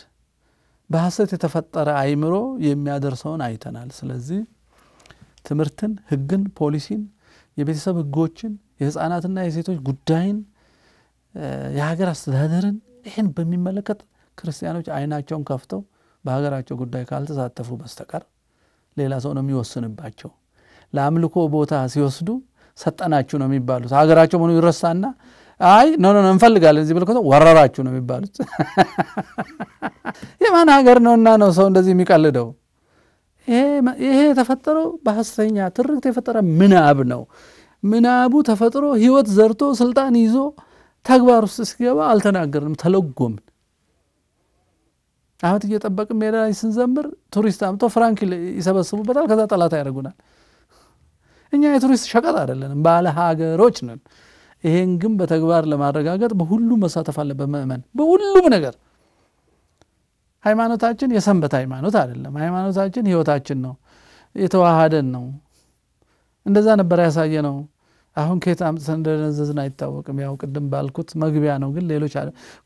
በሐሰት የተፈጠረ አይምሮ የሚያደርሰውን አይተናል። ስለዚህ ትምህርትን፣ ሕግን፣ ፖሊሲን፣ የቤተሰብ ሕጎችን፣ የህፃናትና የሴቶች ጉዳይን፣ የሀገር አስተዳደርን ይህን በሚመለከት ክርስቲያኖች አይናቸውን ከፍተው በሀገራቸው ጉዳይ ካልተሳተፉ በስተቀር ሌላ ሰው ነው የሚወስንባቸው። ለአምልኮ ቦታ ሲወስዱ ሰጠናችሁ ነው የሚባሉት። ሀገራቸው መሆኑ ይረሳና አይ no እንፈልጋለን እዚህ ብለኮ ወረራችሁ ነው የሚባሉት። [laughs] የማን ሀገር ነውና ነው ሰው እንደዚህ የሚቀልደው? ይሄ የተፈጠረው በሐሰተኛ ትርክት የፈጠረ ምናብ ነው። ምናቡ ተፈጥሮ ህይወት ዘርቶ ስልጣን ይዞ ተግባር ውስጥ ሲገባ አልተናገርንም፣ ተለጎምን። አመት እየጠበቅን ሜዳ ላይ ስንዘምር ቱሪስት አምጥቶ ፍራንክ ይሰበስቡበታል። ከዛ ጠላት ያደርጉናል። እኛ የቱሪስት ሸቀጥ አይደለንም፣ ባለ ሀገሮች ነን። ይሄን ግን በተግባር ለማረጋገጥ በሁሉም መሳተፍ አለበት ምእመን፣ በሁሉም ነገር። ሃይማኖታችን የሰንበት ሃይማኖት አይደለም። ሃይማኖታችን ህይወታችን ነው፣ የተዋሃደን ነው። እንደዛ ነበር ያሳየ ነው። አሁን ከየት አምጥተን እንደደነዘዝን አይታወቅም። ያው ቅድም ባልኩት መግቢያ ነው። ግን ሌሎች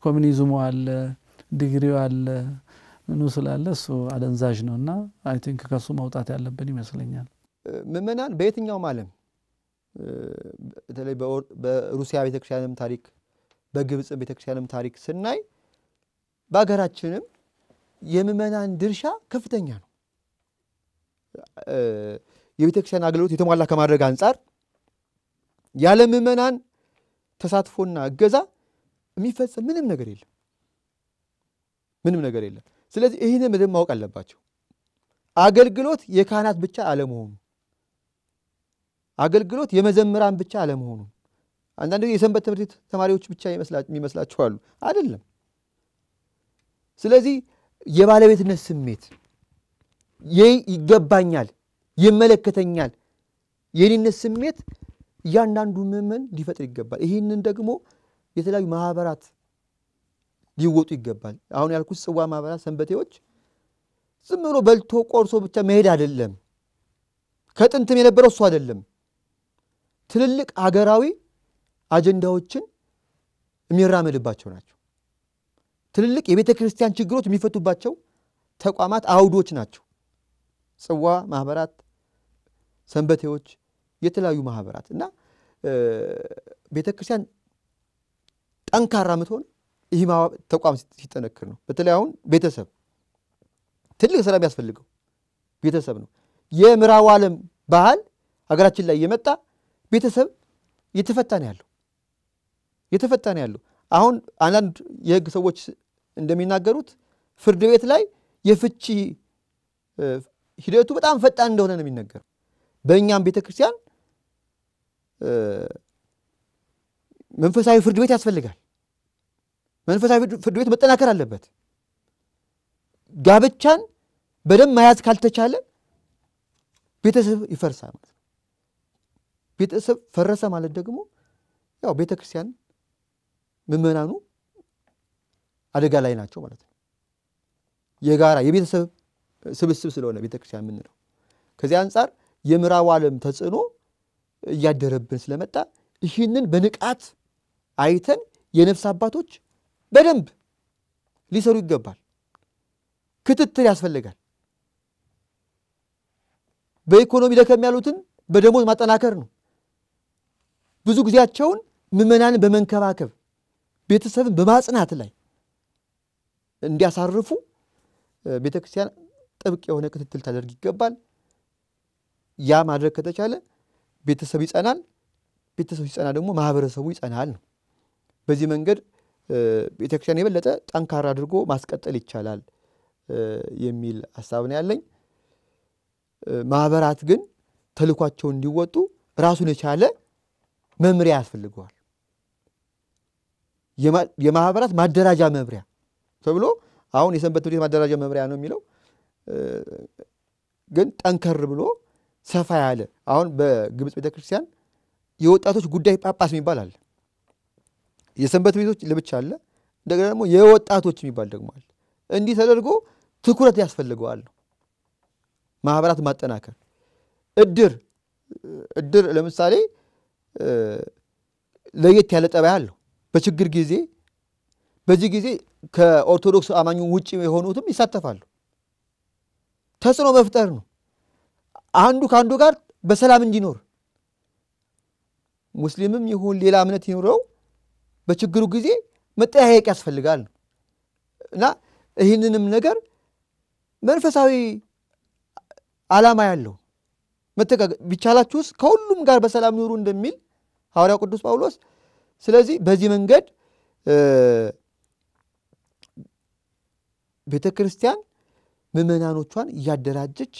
ኮሚኒዝሙ አለ፣ ዲግሪው አለ፣ ምኑ ስላለ እሱ አደንዛዥ ነው እና I think ከሱ መውጣት ያለብን ይመስለኛል። ምእመናን በየትኛውም ዓለም በተለይ በሩሲያ ቤተክርስቲያንም ታሪክ በግብፅ ቤተክርስቲያንም ታሪክ ስናይ በሀገራችንም የምእመናን ድርሻ ከፍተኛ ነው። የቤተክርስቲያን አገልግሎት የተሟላ ከማድረግ አንጻር ያለ ምእመናን ተሳትፎና እገዛ የሚፈጸም ምንም ነገር የለም፣ ምንም ነገር የለም። ስለዚህ ይህንን በደንብ ማወቅ አለባቸው። አገልግሎት የካህናት ብቻ አለመሆኑ አገልግሎት የመዘምራን ብቻ አለመሆኑ አንዳንድ የሰንበት ትምህርት ቤት ተማሪዎች ብቻ የሚመስላችሁ አሉ። አይደለም። ስለዚህ የባለቤትነት ስሜት ይገባኛል፣ ይመለከተኛል፣ የኔነት ስሜት እያንዳንዱ ምዕመን ሊፈጥር ይገባል። ይህንን ደግሞ የተለያዩ ማህበራት ሊወጡ ይገባል። አሁን ያልኩት ጽዋ ማህበራት ሰንበቴዎች ዝም ብሎ በልቶ ቆርሶ ብቻ መሄድ አይደለም። ከጥንትም የነበረው እሱ አይደለም። ትልልቅ ሀገራዊ አጀንዳዎችን የሚራመድባቸው ናቸው። ትልልቅ የቤተ ክርስቲያን ችግሮች የሚፈቱባቸው ተቋማት አውዶች ናቸው። ጽዋ ማህበራት፣ ሰንበቴዎች፣ የተለያዩ ማህበራት እና ቤተ ክርስቲያን ጠንካራ ምትሆን ይህ ተቋም ሲጠነክር ነው። በተለይ አሁን ቤተሰብ ትልቅ ስራ የሚያስፈልገው ቤተሰብ ነው። የምዕራቡ ዓለም ባህል ሀገራችን ላይ የመጣ ቤተሰብ እየተፈታ ነው ያለው እየተፈታ ነው ያለው። አሁን አንዳንድ የህግ ሰዎች እንደሚናገሩት ፍርድ ቤት ላይ የፍቺ ሂደቱ በጣም ፈጣን እንደሆነ ነው የሚነገረው። በእኛም ቤተ ክርስቲያን መንፈሳዊ ፍርድ ቤት ያስፈልጋል። መንፈሳዊ ፍርድ ቤት መጠናከር አለበት። ጋብቻን በደንብ መያዝ ካልተቻለ ቤተሰብ ይፈርሳል ማለት ነው። ቤተሰብ ፈረሰ ማለት ደግሞ ያው ቤተ ክርስቲያን ምዕመናኑ አደጋ ላይ ናቸው ማለት ነው። የጋራ የቤተሰብ ስብስብ ስለሆነ ቤተ ክርስቲያን የምንለው ከዚህ አንጻር የምዕራቡ ዓለም ተጽዕኖ እያደረብን ስለመጣ ይህንን በንቃት አይተን የነፍስ አባቶች በደንብ ሊሰሩ ይገባል። ክትትል ያስፈልጋል። በኢኮኖሚ ደከም ያሉትን በደሞዝ ማጠናከር ነው። ብዙ ጊዜያቸውን ምዕመናንን በመንከባከብ ቤተሰብን በማጽናት ላይ እንዲያሳርፉ ቤተ ክርስቲያን ጥብቅ የሆነ ክትትል ታደርግ ይገባል። ያ ማድረግ ከተቻለ ቤተሰብ ይጸናል። ቤተሰብ ሲጸና ደግሞ ማህበረሰቡ ይጸናል ነው። በዚህ መንገድ ቤተ ክርስቲያን የበለጠ ጠንካራ አድርጎ ማስቀጠል ይቻላል የሚል ሀሳብ ነው ያለኝ። ማህበራት ግን ተልኳቸውን እንዲወጡ ራሱን የቻለ መምሪያ ያስፈልገዋል። የማህበራት ማደራጃ መምሪያ ተብሎ አሁን የሰንበት ትምህርት ቤት ማደራጃ መምሪያ ነው የሚለው ግን ጠንከር ብሎ ሰፋ ያለ አሁን በግብፅ ቤተ ክርስቲያን የወጣቶች ጉዳይ ጳጳስ የሚባል አለ። የሰንበት ቤቶች ለብቻ አለ። እንደገና ደግሞ የወጣቶች የሚባል ደግሞ አለ። እንዲህ ተደርጎ ትኩረት ያስፈልገዋል ነው። ማህበራት ማጠናከር እድር እድር ለምሳሌ ለየት ያለ ጠባይ አለው። በችግር ጊዜ በዚህ ጊዜ ከኦርቶዶክስ አማኙ ውጭ የሆኑትም ይሳተፋሉ። ተጽዕኖ መፍጠር ነው። አንዱ ከአንዱ ጋር በሰላም እንዲኖር ሙስሊምም ይሁን ሌላ እምነት ይኑረው በችግሩ ጊዜ መጠያየቅ ያስፈልጋል ነው እና ይህንንም ነገር መንፈሳዊ ዓላማ ያለው ቢቻላችሁስ ከሁሉም ጋር በሰላም ኑሩ እንደሚል ሐዋርያው ቅዱስ ጳውሎስ። ስለዚህ በዚህ መንገድ ቤተ ክርስቲያን ምዕመናኖቿን እያደራጀች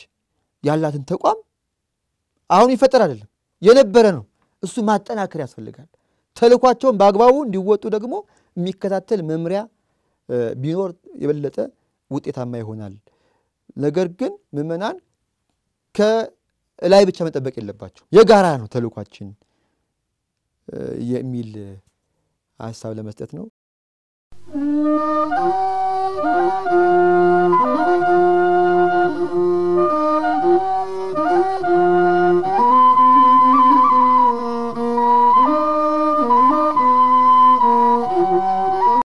ያላትን ተቋም አሁን ይፈጠር አይደለም የነበረ ነው። እሱ ማጠናከር ያስፈልጋል። ተልኳቸውን በአግባቡ እንዲወጡ ደግሞ የሚከታተል መምሪያ ቢኖር የበለጠ ውጤታማ ይሆናል። ነገር ግን ምዕመናን ከላይ ብቻ መጠበቅ የለባቸው የጋራ ነው ተልኳችን የሚል ሀሳብ ለመስጠት ነው። Thank you.